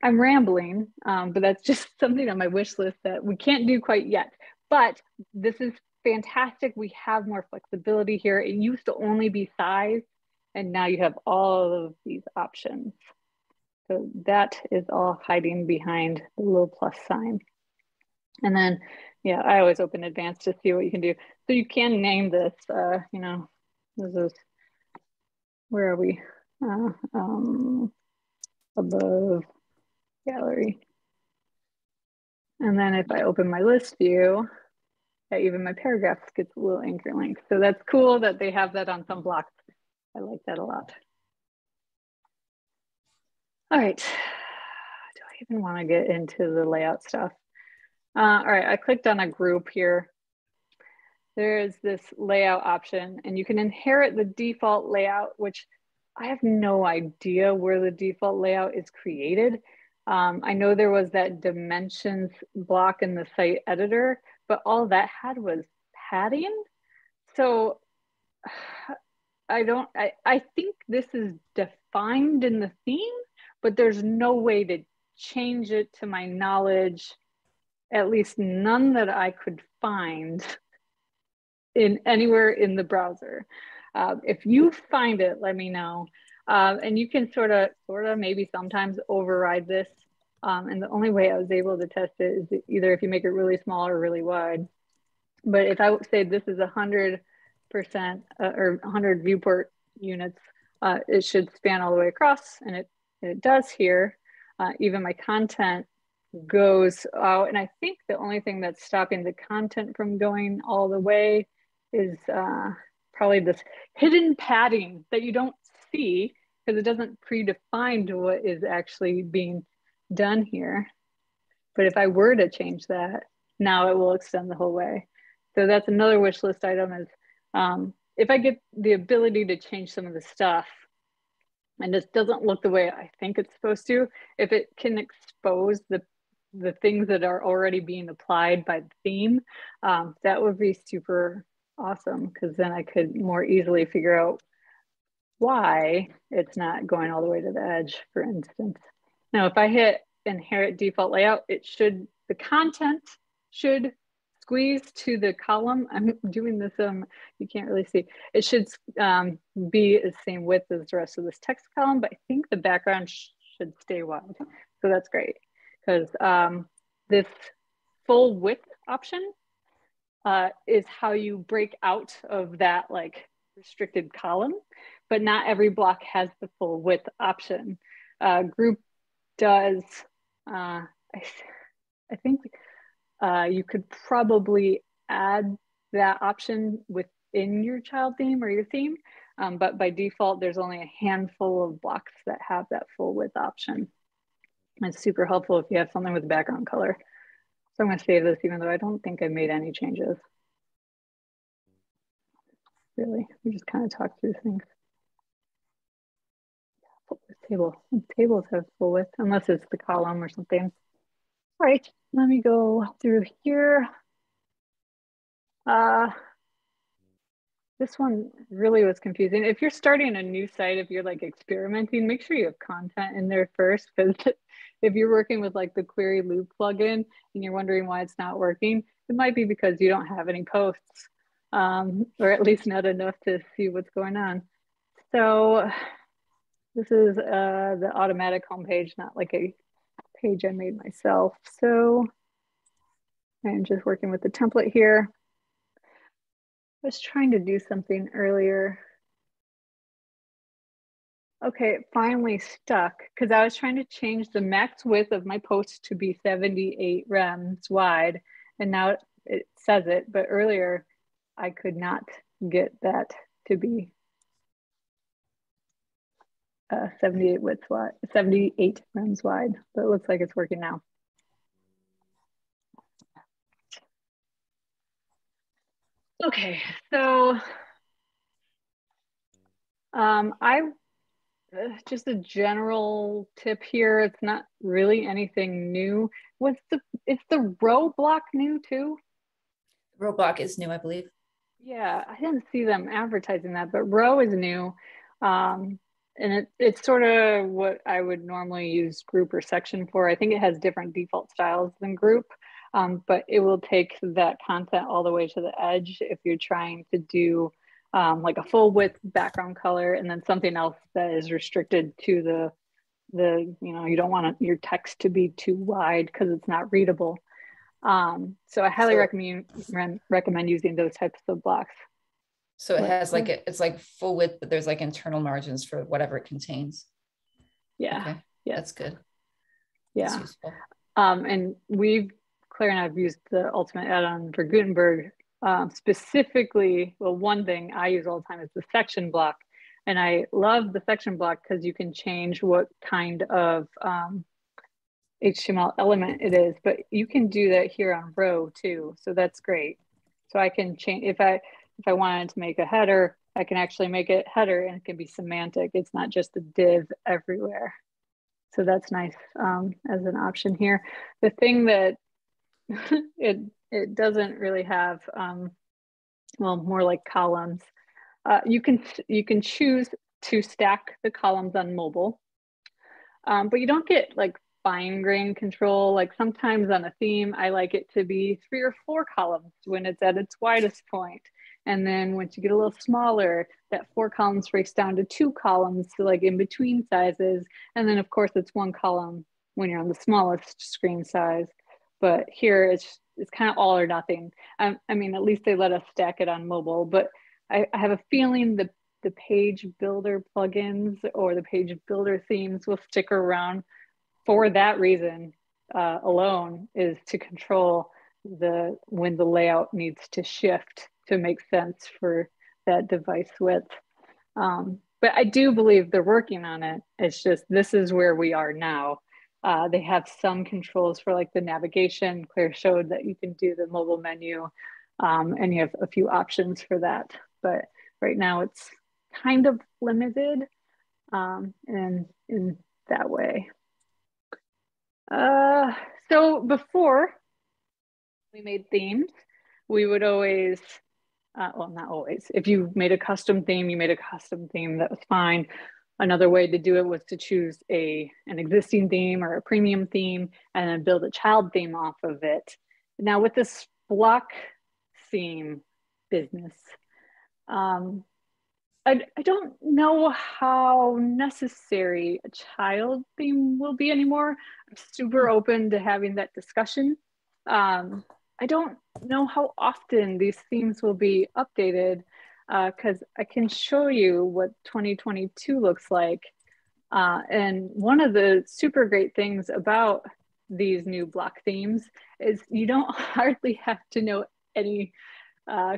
I'm rambling, um, but that's *laughs* just something on my wish list that we can't do quite yet. But this is fantastic. We have more flexibility here. It used to only be size, and now you have all of these options. So that is all hiding behind the little plus sign. And then, yeah, I always open advanced to see what you can do. So you can name this, uh, you know, this is, where are we? Uh, um, above gallery. And then if I open my list view, even my paragraphs gets a little anchor link. So that's cool that they have that on some blocks. I like that a lot. All right. *sighs* Do I even want to get into the layout stuff? Uh, all right, I clicked on a group here. There is this layout option and you can inherit the default layout, which I have no idea where the default layout is created. Um, I know there was that dimensions block in the site editor, but all that had was padding. So *sighs* I don't, I, I think this is defined in the theme, but there's no way to change it to my knowledge, at least none that I could find in anywhere in the browser. Uh, if you find it, let me know. Um, and you can sort of, sort of maybe sometimes override this. Um, and the only way I was able to test it is either if you make it really small or really wide. But if I say this is 100% uh, or 100 viewport units, uh, it should span all the way across and it it does here. Uh, even my content goes out. And I think the only thing that's stopping the content from going all the way is uh, probably this hidden padding that you don't see because it doesn't predefine what is actually being done here. But if I were to change that, now it will extend the whole way. So that's another wish list item is um, if I get the ability to change some of the stuff, and this doesn't look the way I think it's supposed to, if it can expose the the things that are already being applied by the theme, um, that would be super awesome because then I could more easily figure out why it's not going all the way to the edge, for instance. Now, if I hit inherit default layout, it should, the content should squeeze to the column, I'm *laughs* doing this, um, you can't really see, it should um, be the same width as the rest of this text column, but I think the background sh should stay wide. So that's great because um, this full width option uh, is how you break out of that like restricted column, but not every block has the full width option. Uh, group does, uh, I, I think uh, you could probably add that option within your child theme or your theme, um, but by default, there's only a handful of blocks that have that full width option. It's super helpful if you have something with background color. So I'm gonna save this even though I don't think I made any changes. Really, we just kind of talk through things. Table. Tables have full width, unless it's the column or something. All right, let me go through here. Uh, this one really was confusing. If you're starting a new site, if you're like experimenting, make sure you have content in there first because *laughs* if you're working with like the query loop plugin and you're wondering why it's not working, it might be because you don't have any posts um, or at least not enough to see what's going on. So this is uh, the automatic homepage, not like a page I made myself. So I'm just working with the template here. I was trying to do something earlier. Okay, it finally stuck because I was trying to change the max width of my post to be 78 rems wide. And now it says it, but earlier I could not get that to be uh, 78 width wide, 78 rems wide, but it looks like it's working now. Okay, so um, I uh, just a general tip here. It's not really anything new. Was the is the row block new too? Row block is new, I believe. Yeah, I didn't see them advertising that, but row is new. Um, and it, it's sort of what I would normally use group or section for. I think it has different default styles than group um, but it will take that content all the way to the edge if you're trying to do um, like a full width background color and then something else that is restricted to the the you know you don't want your text to be too wide because it's not readable um, so i highly so, recommend recommend using those types of blocks so it has like a, it's like full width but there's like internal margins for whatever it contains yeah okay. yeah that's good yeah that's um, and we've Claire and I have used the Ultimate add-on for Gutenberg um, specifically. Well, one thing I use all the time is the section block, and I love the section block because you can change what kind of um, HTML element it is, but you can do that here on row too. So that's great. So I can change if I if I wanted to make a header, I can actually make it header and it can be semantic. It's not just a div everywhere. So that's nice um, as an option here. The thing that *laughs* it it doesn't really have um, well more like columns. Uh, you can you can choose to stack the columns on mobile, um, but you don't get like fine grain control. Like sometimes on a theme, I like it to be three or four columns when it's at its widest point. And then once you get a little smaller, that four columns breaks down to two columns, so like in between sizes. And then of course it's one column when you're on the smallest screen size but here it's it's kind of all or nothing. Um, I mean, at least they let us stack it on mobile, but I, I have a feeling the the page builder plugins or the page builder themes will stick around for that reason uh, alone is to control the when the layout needs to shift to make sense for that device width. Um, but I do believe they're working on it. It's just this is where we are now. Uh, they have some controls for like the navigation. Claire showed that you can do the mobile menu um, and you have a few options for that. But right now it's kind of limited um, in, in that way. Uh, so before we made themes, we would always, uh, well, not always, if you made a custom theme, you made a custom theme, that was fine. Another way to do it was to choose a, an existing theme or a premium theme and then build a child theme off of it. Now with this block theme business, um, I, I don't know how necessary a child theme will be anymore. I'm super open to having that discussion. Um, I don't know how often these themes will be updated because uh, I can show you what 2022 looks like. Uh, and one of the super great things about these new block themes is you don't *laughs* hardly have to know any uh,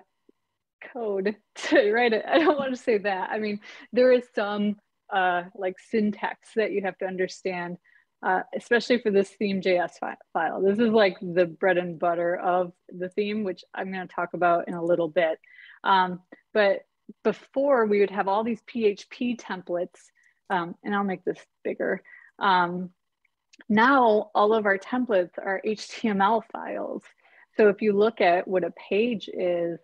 code to write it. I don't want to say that. I mean, there is some uh, like syntax that you have to understand, uh, especially for this theme.json fi file. This is like the bread and butter of the theme, which I'm going to talk about in a little bit. Um, but before we would have all these PHP templates, um, and I'll make this bigger. Um, now all of our templates are HTML files. So if you look at what a page is,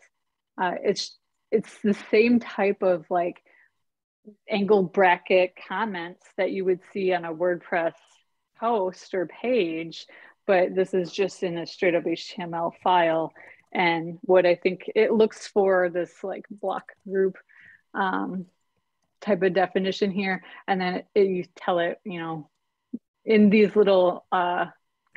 uh, it's it's the same type of like angle bracket comments that you would see on a WordPress post or page, but this is just in a straight up HTML file. And what I think it looks for this like block group um, type of definition here. And then it, it, you tell it, you know, in these little uh,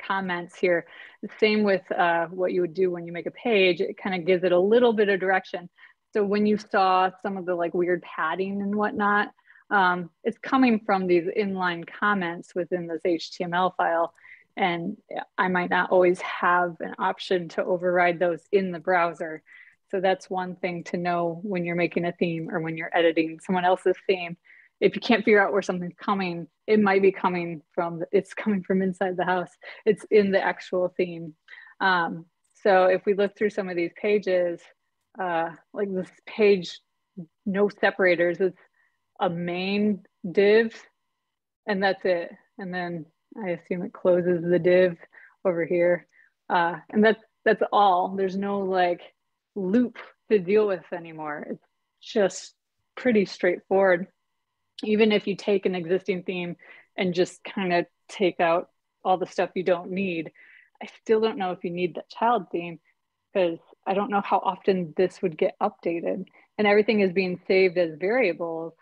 comments here. The same with uh, what you would do when you make a page, it kind of gives it a little bit of direction. So when you saw some of the like weird padding and whatnot, um, it's coming from these inline comments within this HTML file. And I might not always have an option to override those in the browser. So that's one thing to know when you're making a theme or when you're editing someone else's theme. If you can't figure out where something's coming, it might be coming from, it's coming from inside the house. It's in the actual theme. Um, so if we look through some of these pages, uh, like this page, no separators, it's a main div and that's it. And then I assume it closes the div over here. Uh, and that's, that's all. There's no like loop to deal with anymore. It's just pretty straightforward. Even if you take an existing theme and just kind of take out all the stuff you don't need, I still don't know if you need that child theme because I don't know how often this would get updated. And everything is being saved as variables.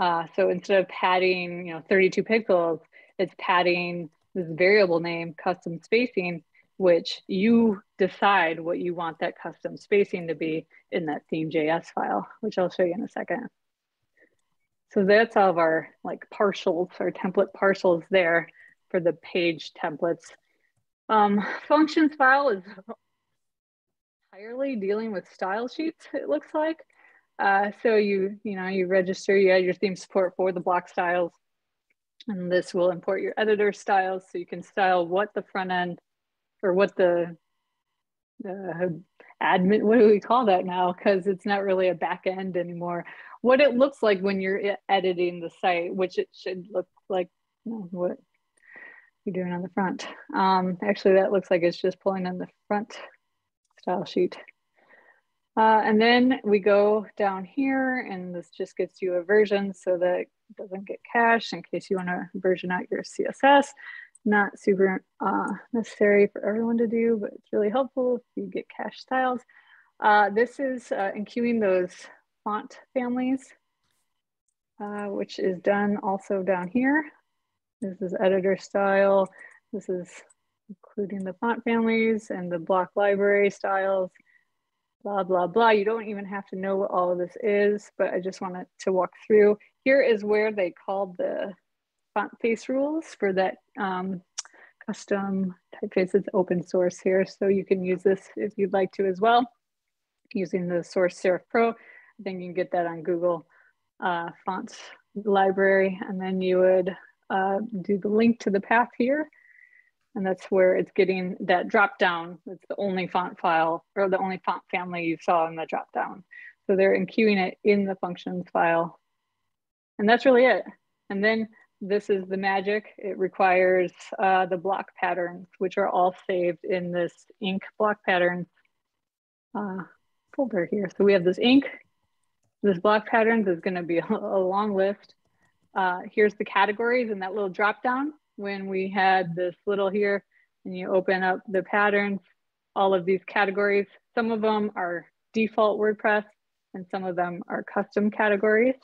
Uh, so instead of padding, you know, 32 pixels, it's padding this variable name, custom spacing, which you decide what you want that custom spacing to be in that theme.json file, which I'll show you in a second. So that's all of our like partials, our template partials there for the page templates. Um, functions file is entirely dealing with style sheets, it looks like. Uh, so you, you know, you register, you add your theme support for the block styles, and this will import your editor styles so you can style what the front end or what the uh, admin, what do we call that now? Because it's not really a back end anymore. What it looks like when you're editing the site, which it should look like you know, what you're doing on the front. Um, actually, that looks like it's just pulling in the front style sheet. Uh, and then we go down here and this just gets you a version so that it doesn't get cached in case you want to version out your CSS. Not super uh, necessary for everyone to do, but it's really helpful if you get cache styles. Uh, this is uh, enqueuing those font families, uh, which is done also down here. This is editor style. This is including the font families and the block library styles, blah, blah, blah. You don't even have to know what all of this is, but I just wanted to walk through. Here is where they called the font face rules for that um, custom typeface. It's open source here, so you can use this if you'd like to as well, using the source Serif Pro. I think you can get that on Google uh, Fonts library, and then you would uh, do the link to the path here and that's where it's getting that drop down. It's the only font file or the only font family you saw in the drop down. So they're enqueuing it in the functions file. And that's really it. And then this is the magic. It requires uh, the block patterns, which are all saved in this inc block patterns uh, folder here. So we have this inc. This block patterns is gonna be *laughs* a, long list. Uh, here's the categories and that little drop down when we had this little here and you open up the patterns, all of these categories. Some of them are default WordPress and some of them are custom categories.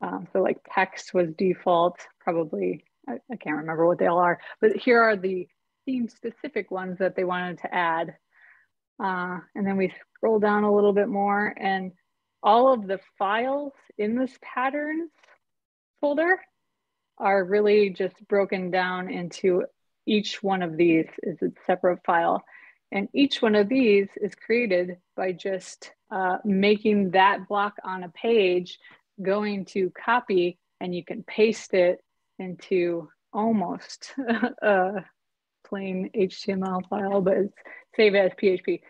Um, so like text was default, probably, I, I, can't remember what they all are, but here are the theme specific ones that they wanted to add. Uh, and then we scroll down a little bit more and all of the files in this patterns folder are really just broken down into each one of these is a separate file. And each one of these is created by just uh, making that block on a page, going to copy, and you can paste it into almost *laughs* a plain HTML file, but it's save as PHP.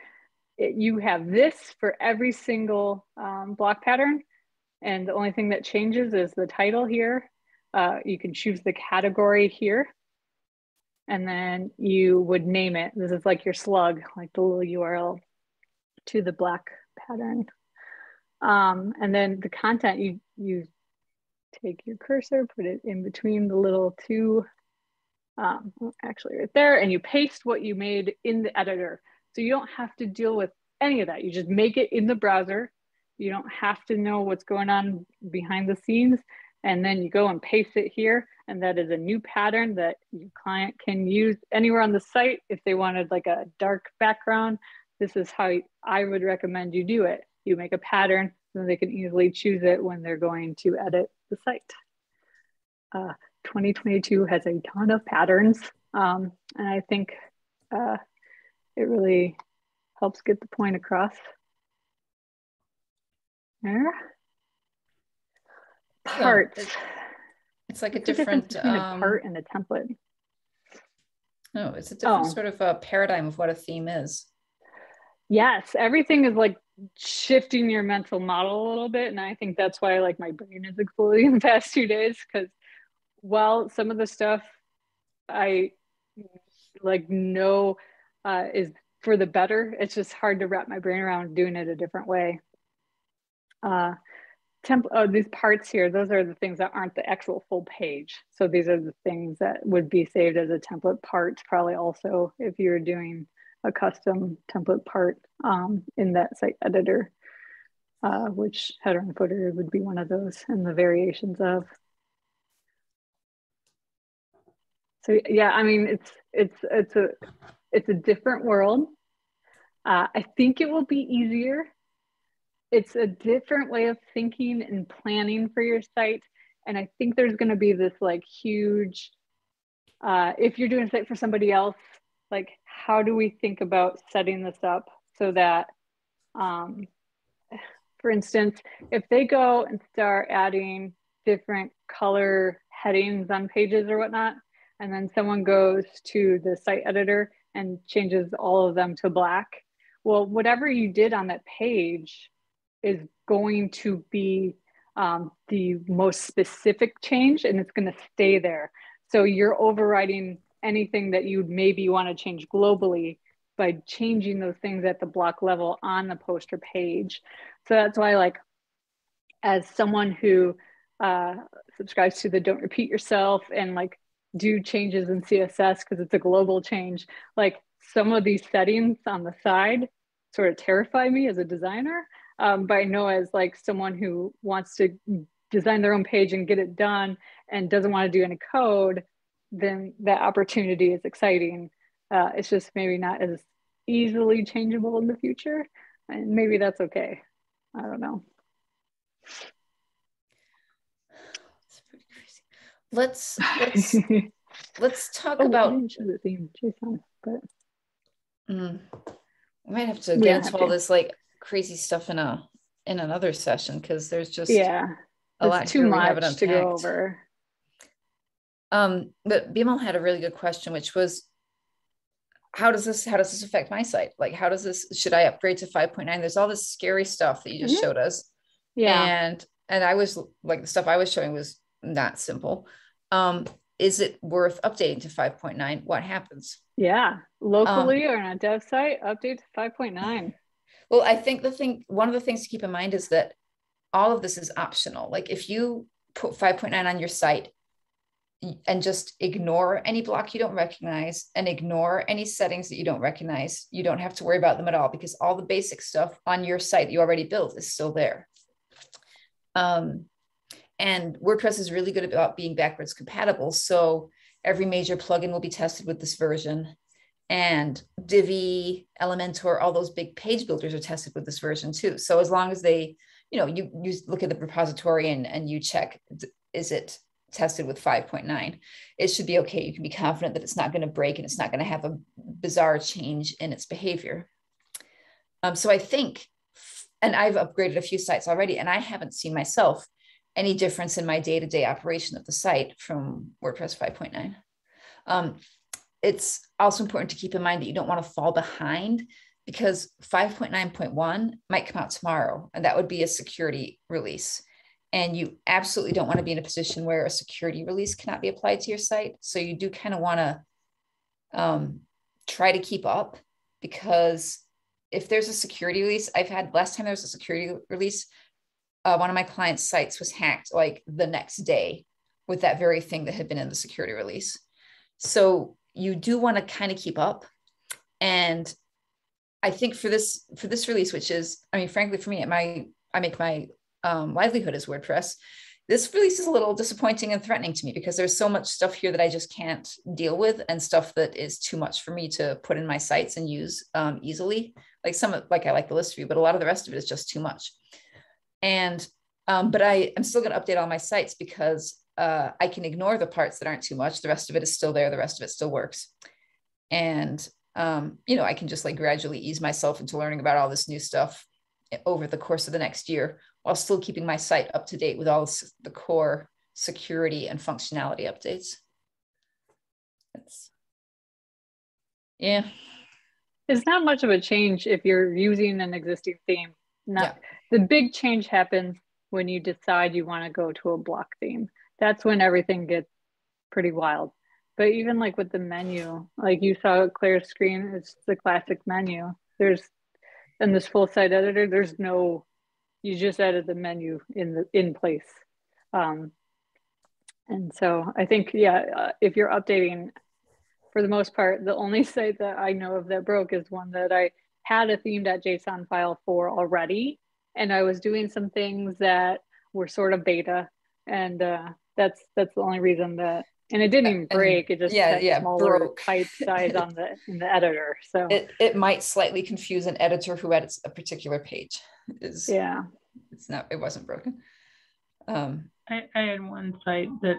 It, you have this for every single um, block pattern. And the only thing that changes is the title here. Uh, you can choose the category here and then you would name it. This is like your slug, like the little URL to the block pattern. Um, and then the content, you, you take your cursor, put it in between the little two, um, actually right there, and you paste what you made in the editor. So you don't have to deal with any of that. You just make it in the browser. You don't have to know what's going on behind the scenes and then you go and paste it here and that is a new pattern that your client can use anywhere on the site if they wanted like a dark background. This is how i would recommend you do it. You make a pattern then they can easily choose it when they're going to edit the site. Uh, 2022 has a ton of patterns um, and i think uh, it really helps get the point across. There parts. it's, it's, like a different um, a part and a template. No, oh, it's a different oh. sort of a paradigm of what a theme is. Yes, everything is like shifting your mental model a little bit, and I think that's why like my brain is exploding *laughs* the past two days because while some of the stuff I like know uh, is for the better, it's just hard to wrap my brain around doing it a different way. Uh, temp oh, these parts here, those are the things that aren't the actual full page. So these are the things that would be saved as a template part, probably also if you're doing a custom template part um, in that site editor, uh, which header and footer would be one of those and the variations of. So yeah, I mean, it's, it's, it's a, it's a different world. Uh, I think it will be easier it's a different way of thinking and planning for your site. And I think there's going to be this like huge, uh, if you're doing a site for somebody else, like how do we think about setting this up so that, um, for instance, if they go and start adding different color headings on pages or whatnot, and then someone goes to the site editor and changes all of them to black, well, whatever you did on that page is going to be um, the most specific change and it's going to stay there. So you're overriding anything that you maybe want to change globally by changing those things at the block level on the poster page. So that's why, like, as someone who uh, subscribes to the don't repeat yourself and like do changes in CSS because it's a global change, like some of these settings on the side sort of terrify me as a designer um, but I know as like someone who wants to design their own page and get it done and doesn't want to do any code, then that opportunity is exciting. Uh, it's just maybe not as easily changeable in the future, and maybe that's okay. I don't know. Let's let's *laughs* let's talk oh, about the theme, JSON, but mm, we might have to get into all this like crazy stuff in a in another session because there's just yeah a lot too much to go over. Um, but Bimal had a really good question, which was, how does this how does this affect my site? Like, how does this should I upgrade to 5.9? There's all this scary stuff that you just mm-hmm. showed us. Yeah. And and I was like the stuff I was showing was not simple. Um, is it worth updating to 5.9? What happens? Yeah, locally um, or on a dev site, update to 5.9. Well, I think the thing, one of the things to keep in mind is that all of this is optional. Like if you put 5.9 on your site and just ignore any block you don't recognize and ignore any settings that you don't recognize, you don't have to worry about them at all because all the basic stuff on your site that you already built is still there. Um, and WordPress is really good about being backwards compatible. So every major plugin will be tested with this version and Divi, Elementor, all those big page builders are tested with this version too. So as long as they, you know, you, you look at the repository and, and you check, is it tested with 5.9, it should be okay. You can be confident that it's not going to break and it's not going to have a bizarre change in its behavior. Um, so I think, and I've upgraded a few sites already, and I haven't seen myself any difference in my day-to-day operation of the site from WordPress 5.9. Um, it's also important to keep in mind that you don't want to fall behind because 5.9.1 might come out tomorrow, and that would be a security release. And you absolutely don't want to be in a position where a security release cannot be applied to your site. So you do kind of want to um, try to keep up because if there's a security release, I've had last time there was a security release, uh, one of my clients' sites was hacked like the next day with that very thing that had been in the security release. So you do want to kind of keep up. And I think for this for this release, which is, I mean, frankly, for me, my I make my um, livelihood as WordPress. This release is a little disappointing and threatening to me because there's so much stuff here that I just can't deal with, and stuff that is too much for me to put in my sites and use um, easily. Like some, like I like the list view, but a lot of the rest of it is just too much. And um, but I am still going to update all my sites because uh, I can ignore the parts that aren't too much. The rest of it is still there. The rest of it still works. And um, you know, I can just like gradually ease myself into learning about all this new stuff over the course of the next year while still keeping my site up to date with all the core security and functionality updates. That's yeah. It's not much of a change if you're using an existing theme. Not yeah. the big change happens when you decide you want to go to a block theme. That's when everything gets pretty wild. But even like with the menu, like you saw Claire's screen, it's the classic menu. There's in this full site editor, there's no you just added the menu in the in place. Um, and so I think, yeah, uh, if you're updating, for the most part, the only *laughs* site that I know of that broke is one that I had a theme.json file for already. And I was doing some things that were sort of beta. And uh, that's that's the only reason that and it didn't even break. It just yeah, yeah, smaller broke. type size on the in the editor. So *laughs* it, it might slightly confuse an editor who edits a particular page. Is yeah, it's not. It wasn't broken. Um, I, I had one site that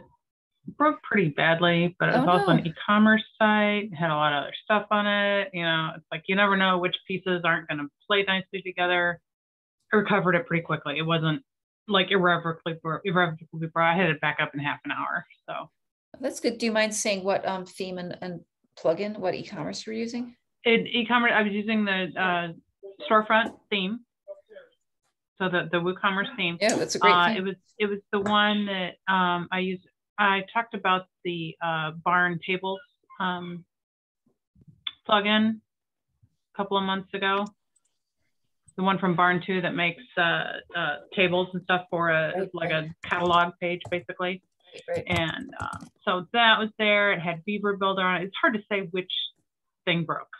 broke pretty badly, but it was oh, also no. an e-commerce site. It had a lot of other stuff on it. You know, it's like you never know which pieces aren't going to play nicely together. I recovered it pretty quickly. It wasn't like irrevocably irrevocably brought. I had it back up in half an hour. So that's good. Do you mind saying what um, theme and, and plugin, what e-commerce you're using? In e-commerce, I was using the uh, storefront theme. So the the WooCommerce theme. Yeah, that's a great. Uh, it was it was the one that um, I used. I talked about the uh, barn tables um, plugin a couple of months ago. The one from Barn 2 that makes uh, uh, tables and stuff for a right, like right. a catalog page, basically. Right. And um, so that was there. It had Beaver Builder on it. It's hard to say which thing broke,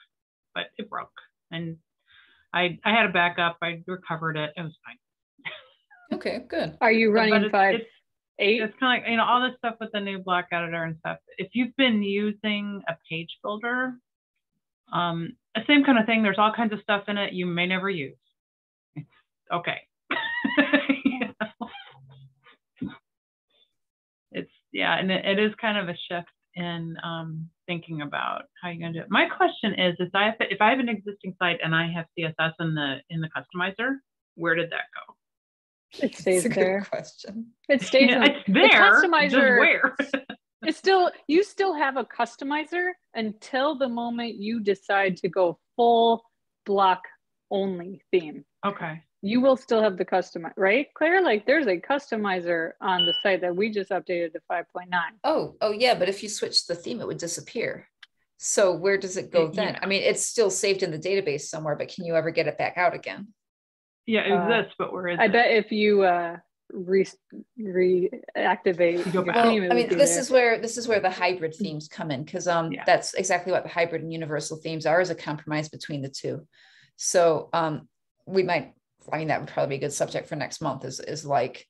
but it broke. And I I had a backup. I recovered it. It was fine. *laughs* okay, good. Are you running it's, five? It's, eight? It's kind of like you know all this stuff with the new block editor and stuff. If you've been using a page builder, um, the same kind of thing. There's all kinds of stuff in it you may never use. *laughs* It's yeah, and it, it is kind of a shift in um, thinking about how you're going to do it. My question is, is I if I have an existing site and I have CSS in the in the customizer, where did that go? It stays there. question. It *laughs* stays yeah, it's there. The customizer. where? *laughs* it's still you still have a customizer until the moment you decide to go full block only theme. Okay you will still have the customize, right, Claire? Like there's a customizer on the site that we just updated to 5.9. Oh, oh yeah, but if you switch the theme, it would disappear. So where does it go then? Yeah. I mean, it's still saved in the database somewhere, but can you ever get it back out again? Yeah, it exists, uh, but where is I it? bet if you uh re reactivate you well, theme, I mean, this there. is where this is where the hybrid themes come in because um yeah. that's exactly what the hybrid and universal themes are is a compromise between the two. So um we might I mean, that would probably be a good subject for next month is, is like,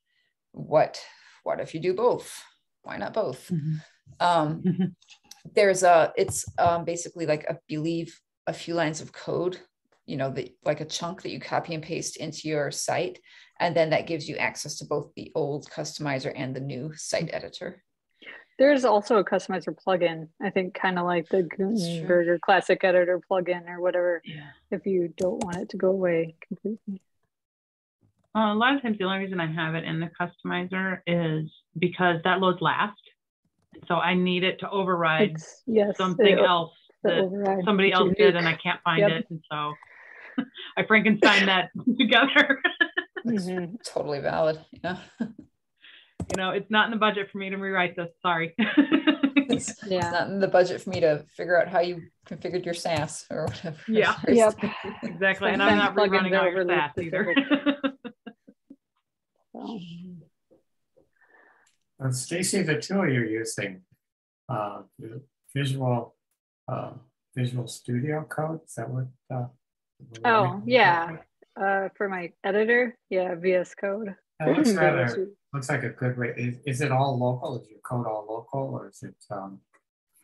what, what if you do both? Why not both? Mm-hmm. Um, mm-hmm. there's a it's um, basically like I believe a few lines of code you know the like a chunk that you copy and paste into your site and then that gives you access to both the old customizer and the new site editor there's also a customizer plugin i think kind of like the Gutenberg classic editor plugin or whatever yeah. if you don't want it to go away completely uh, a lot of times the only reason i have it in the customizer is because that loads last so I need it to override yes, something else that somebody else did and I can't find yep. it. And so *laughs* I Frankenstein that *laughs* together. mm-hmm. *laughs* Totally valid. Yeah. You know, it's not in the budget for me to rewrite this. Sorry. it's, yeah. it's not in the budget for me to figure out how you configured your Sass or whatever. Yeah. Yep. exactly. and I'm not rerunning all your Sass either. Uh, Stacy, the tool you're using, uh, Visual uh, Visual Studio Code, is that what? Uh, oh, yeah. Uh, for my editor, yeah, VS Code. It looks, *laughs* rather, looks like a good way. Is, is it all local? Is your code all local or is it um,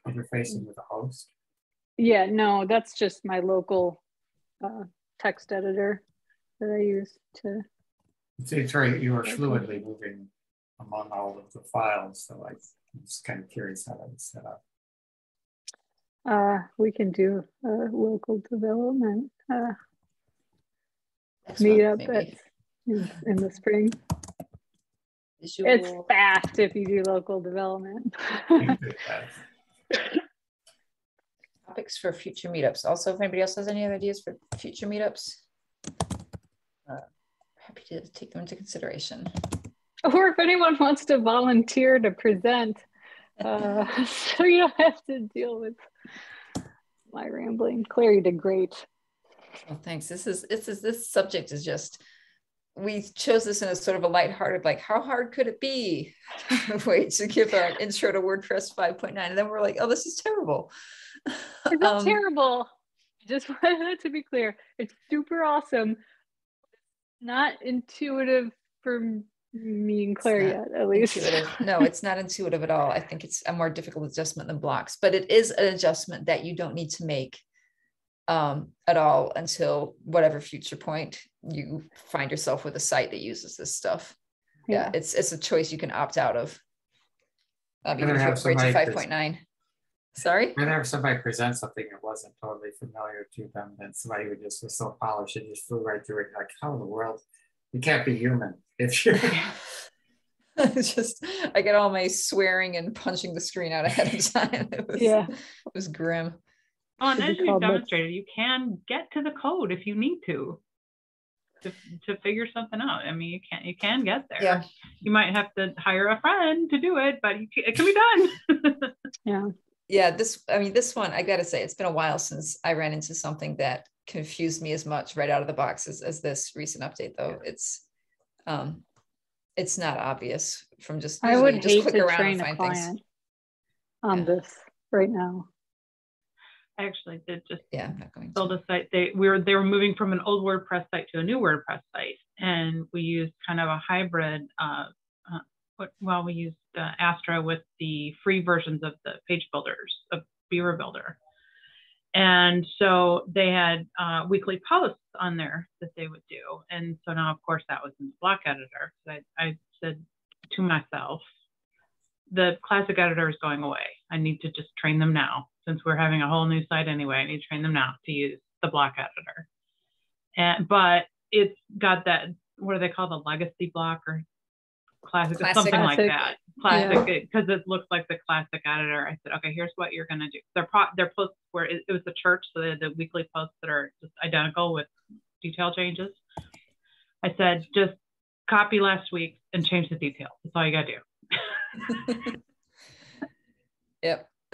interfacing with a host? Yeah, no, that's just my local uh, text editor that I use to. It's, it's very, you are fluidly moving among all of the files. So I, I'm just kind of curious how that was set up. Uh, we can do a local development uh, meetup at, in, in, the spring. Visual. It's fast if you do local development. *laughs* Topics for future meetups. Also, if anybody else has any other ideas for future meetups, uh, happy to take them into consideration *laughs* or if anyone wants to volunteer to present, uh, *laughs* so you don't have to deal with my rambling. Claire, you did great. Well, thanks. This is this is this subject is just we chose this in a sort of a lighthearted, like how hard could it be? *laughs* way to give an intro to WordPress 5.9, and then we're like, oh, this is terrible. It's um, terrible. Just wanted to be clear. It's super awesome. Not intuitive for me and Claire yet, at least. Intuitive. No, *laughs* it's not intuitive at all. I think it's a more difficult adjustment than blocks, but it is an adjustment that you don't need to make um, at all until whatever future point you find yourself with a site that uses this stuff. Yeah, yeah it's it's a choice you can opt out of. Um, even if you upgrade to 5.9. Sorry? Whenever somebody presents something that wasn't totally familiar to them, then somebody would just was so polished and just flew right through it. Like, how in the world? You can't be human if you're it's *laughs* *laughs* *laughs* just I get all my swearing and punching the screen out ahead of time. It was, yeah, it was grim. Oh, and as you demonstrated, you can get to the code if you need to, to to figure something out. I mean, you can you can get there. Yeah. You might have to hire a friend to do it, but can, it can be done. yeah. Yeah. This, I mean, this one, I got to say, it's been a while since I ran into something that confused me as much right out of the box as, as this recent update, though. It's um, it's not obvious from just I would just hate click to around train and find a client things. on yeah. this right now. I actually did just yeah, I'm not going build a site. They we were they were moving from an old WordPress site to a new WordPress site, and we used kind of a hybrid. Uh, uh, well, we used uh, Astra with the free versions of the page builders of Beaver Builder, and so they had uh, weekly posts on there that they would do. And so now, of course, that was in the block editor. I, I said to myself, the classic editor is going away. I need to just train them now. Since we're having a whole new site anyway, I need to train them now to use the block editor. And but it's got that what do they call the legacy block or classic, classic something classic. like that classic because yeah. it, it, looks like the classic editor. I said, okay, here's what you're gonna do. Their pro- their posts were it, it was the church, so they had the weekly posts that are just identical with detail changes. I said, just copy last week and change the details. That's all you gotta do. *laughs* yep. *laughs*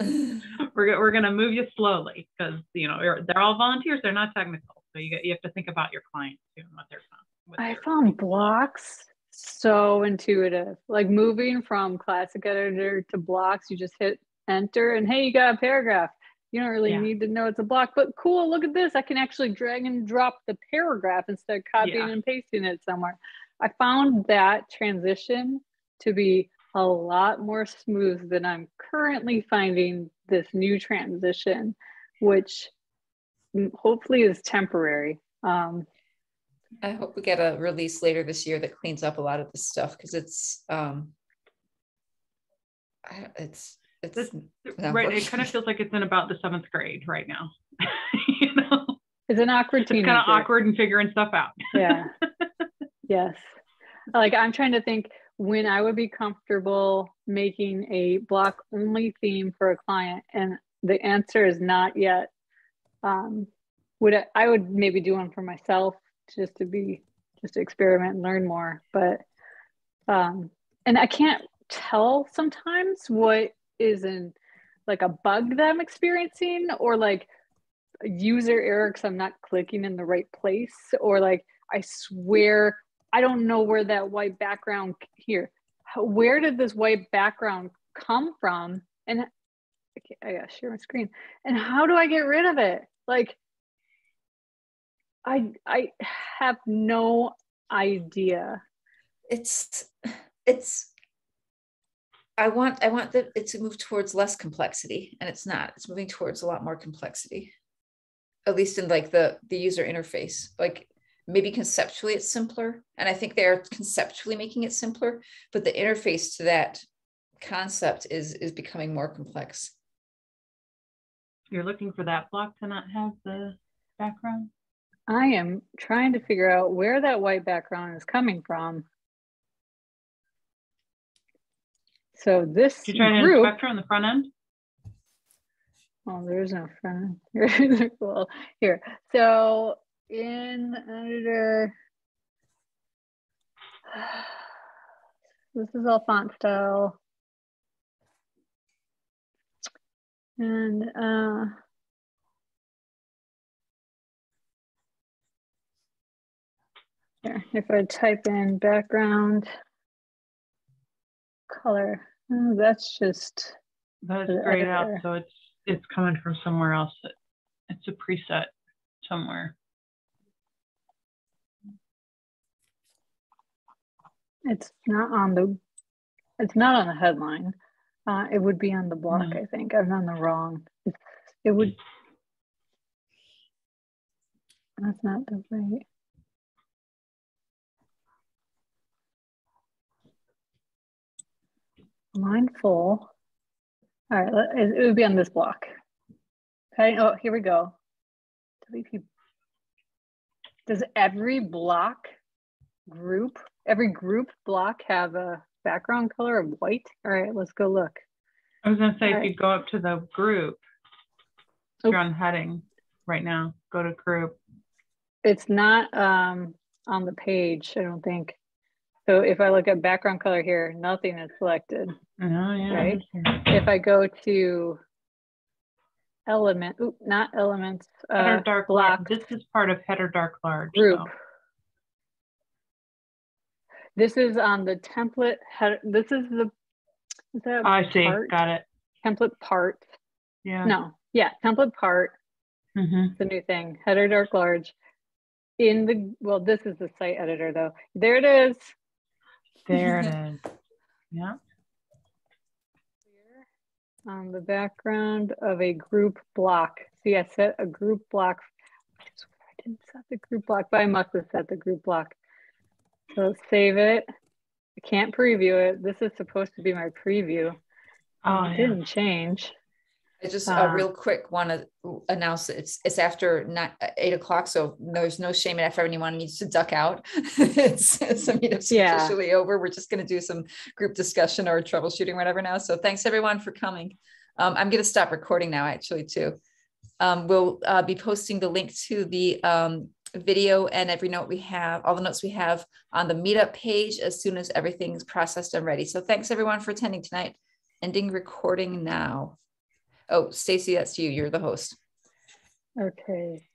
we're, we're gonna move you slowly because you know they're all volunteers. They're not technical, so you get, you have to think about your clients too and what they're. What I found blocks so intuitive. Like moving from classic editor to blocks, you just hit enter and hey, you got a paragraph. You don't really yeah. need to know it's a block, but cool, look at this. I can actually drag and drop the paragraph instead of copying yeah. and pasting it somewhere. I found that transition to be a lot more smooth than I'm currently finding this new transition, which hopefully is temporary. Um, I hope we get a release later this year that cleans up a lot of this stuff because it's um, it's it's, it's right. It kind of feels like it's in about the seventh grade right now. *laughs* you know, it's an awkward. It's kind of awkward and figuring stuff out. *laughs* yeah. yes. Like I'm trying to think when I would be comfortable making a block only theme for a client, and the answer is not yet. Um, would I, I would maybe do one for myself just to be just to experiment and learn more, but um, and I can't tell sometimes what is in like a bug that I'm experiencing or like user error because I'm not clicking in the right place or like I swear I don't know where that white background here. Where did this white background come from? And I gotta share my screen. And how do I get rid of it? Like I I have no idea. It's it's I want I want the, it to move towards less complexity, and it's not. It's moving towards a lot more complexity, at least in like the the user interface. Like maybe conceptually it's simpler, and I think they're conceptually making it simpler, but the interface to that concept is is becoming more complex. You're looking for that block to not have the background. I am trying to figure out where that white background is coming from So this Did you try group, inspector on the front end? Oh, there's no front end. *laughs* cool. Here. So in editor, *sighs* this is all font style. And uh, here, if I type in background color, Oh, that's just. That's grayed out, so it's it's coming from somewhere else. It's a preset somewhere. It's not on the. It's not on the headline. Uh, it would be on the block, no. I think. I'm on the wrong. It's, it would. That's not the right. Mindful. All right, it would be on this block. Okay, oh, here we go. WP. Does every block group, every group block have a background color of white? All right, let's go look. I was gonna say, All if right. you go up to the group, you're on heading right now, go to group. It's not um, on the page, I don't think. So if I look at background color here, nothing is selected. Oh, yeah. Right. If I go to element, oop, not elements. Uh, header dark block. This is part of header dark large. Group. So. This is on the template header. This is the. Is that I see. Got it. Template part. Yeah. No. Yeah. Template part. Mm -hmm. The new thing. Header dark large. In the well, this is the site editor though. There it is. There it *laughs* is. Yeah. On the background of a group block. See, I set a group block. I didn't set the group block, but I must have set the group block. So save it. I can't preview it. This is supposed to be my preview. Oh, it yeah. didn't change. I just uh, a real quick want to announce it's it's after uh, eight o'clock, so there's no shame in if anyone needs to duck out. *laughs* it's, it's mean, it's yeah. officially over. We're just going to do some group discussion or troubleshooting, whatever now. So thanks everyone for coming. Um, I'm going to stop recording now, actually, too. Um, we'll uh, be posting the link to the um, video and every note we have, all the notes we have on the meetup page as soon as everything's processed and ready. So thanks everyone for attending tonight. Ending recording now. Oh, Stacy, that's you. You're the host. Okay.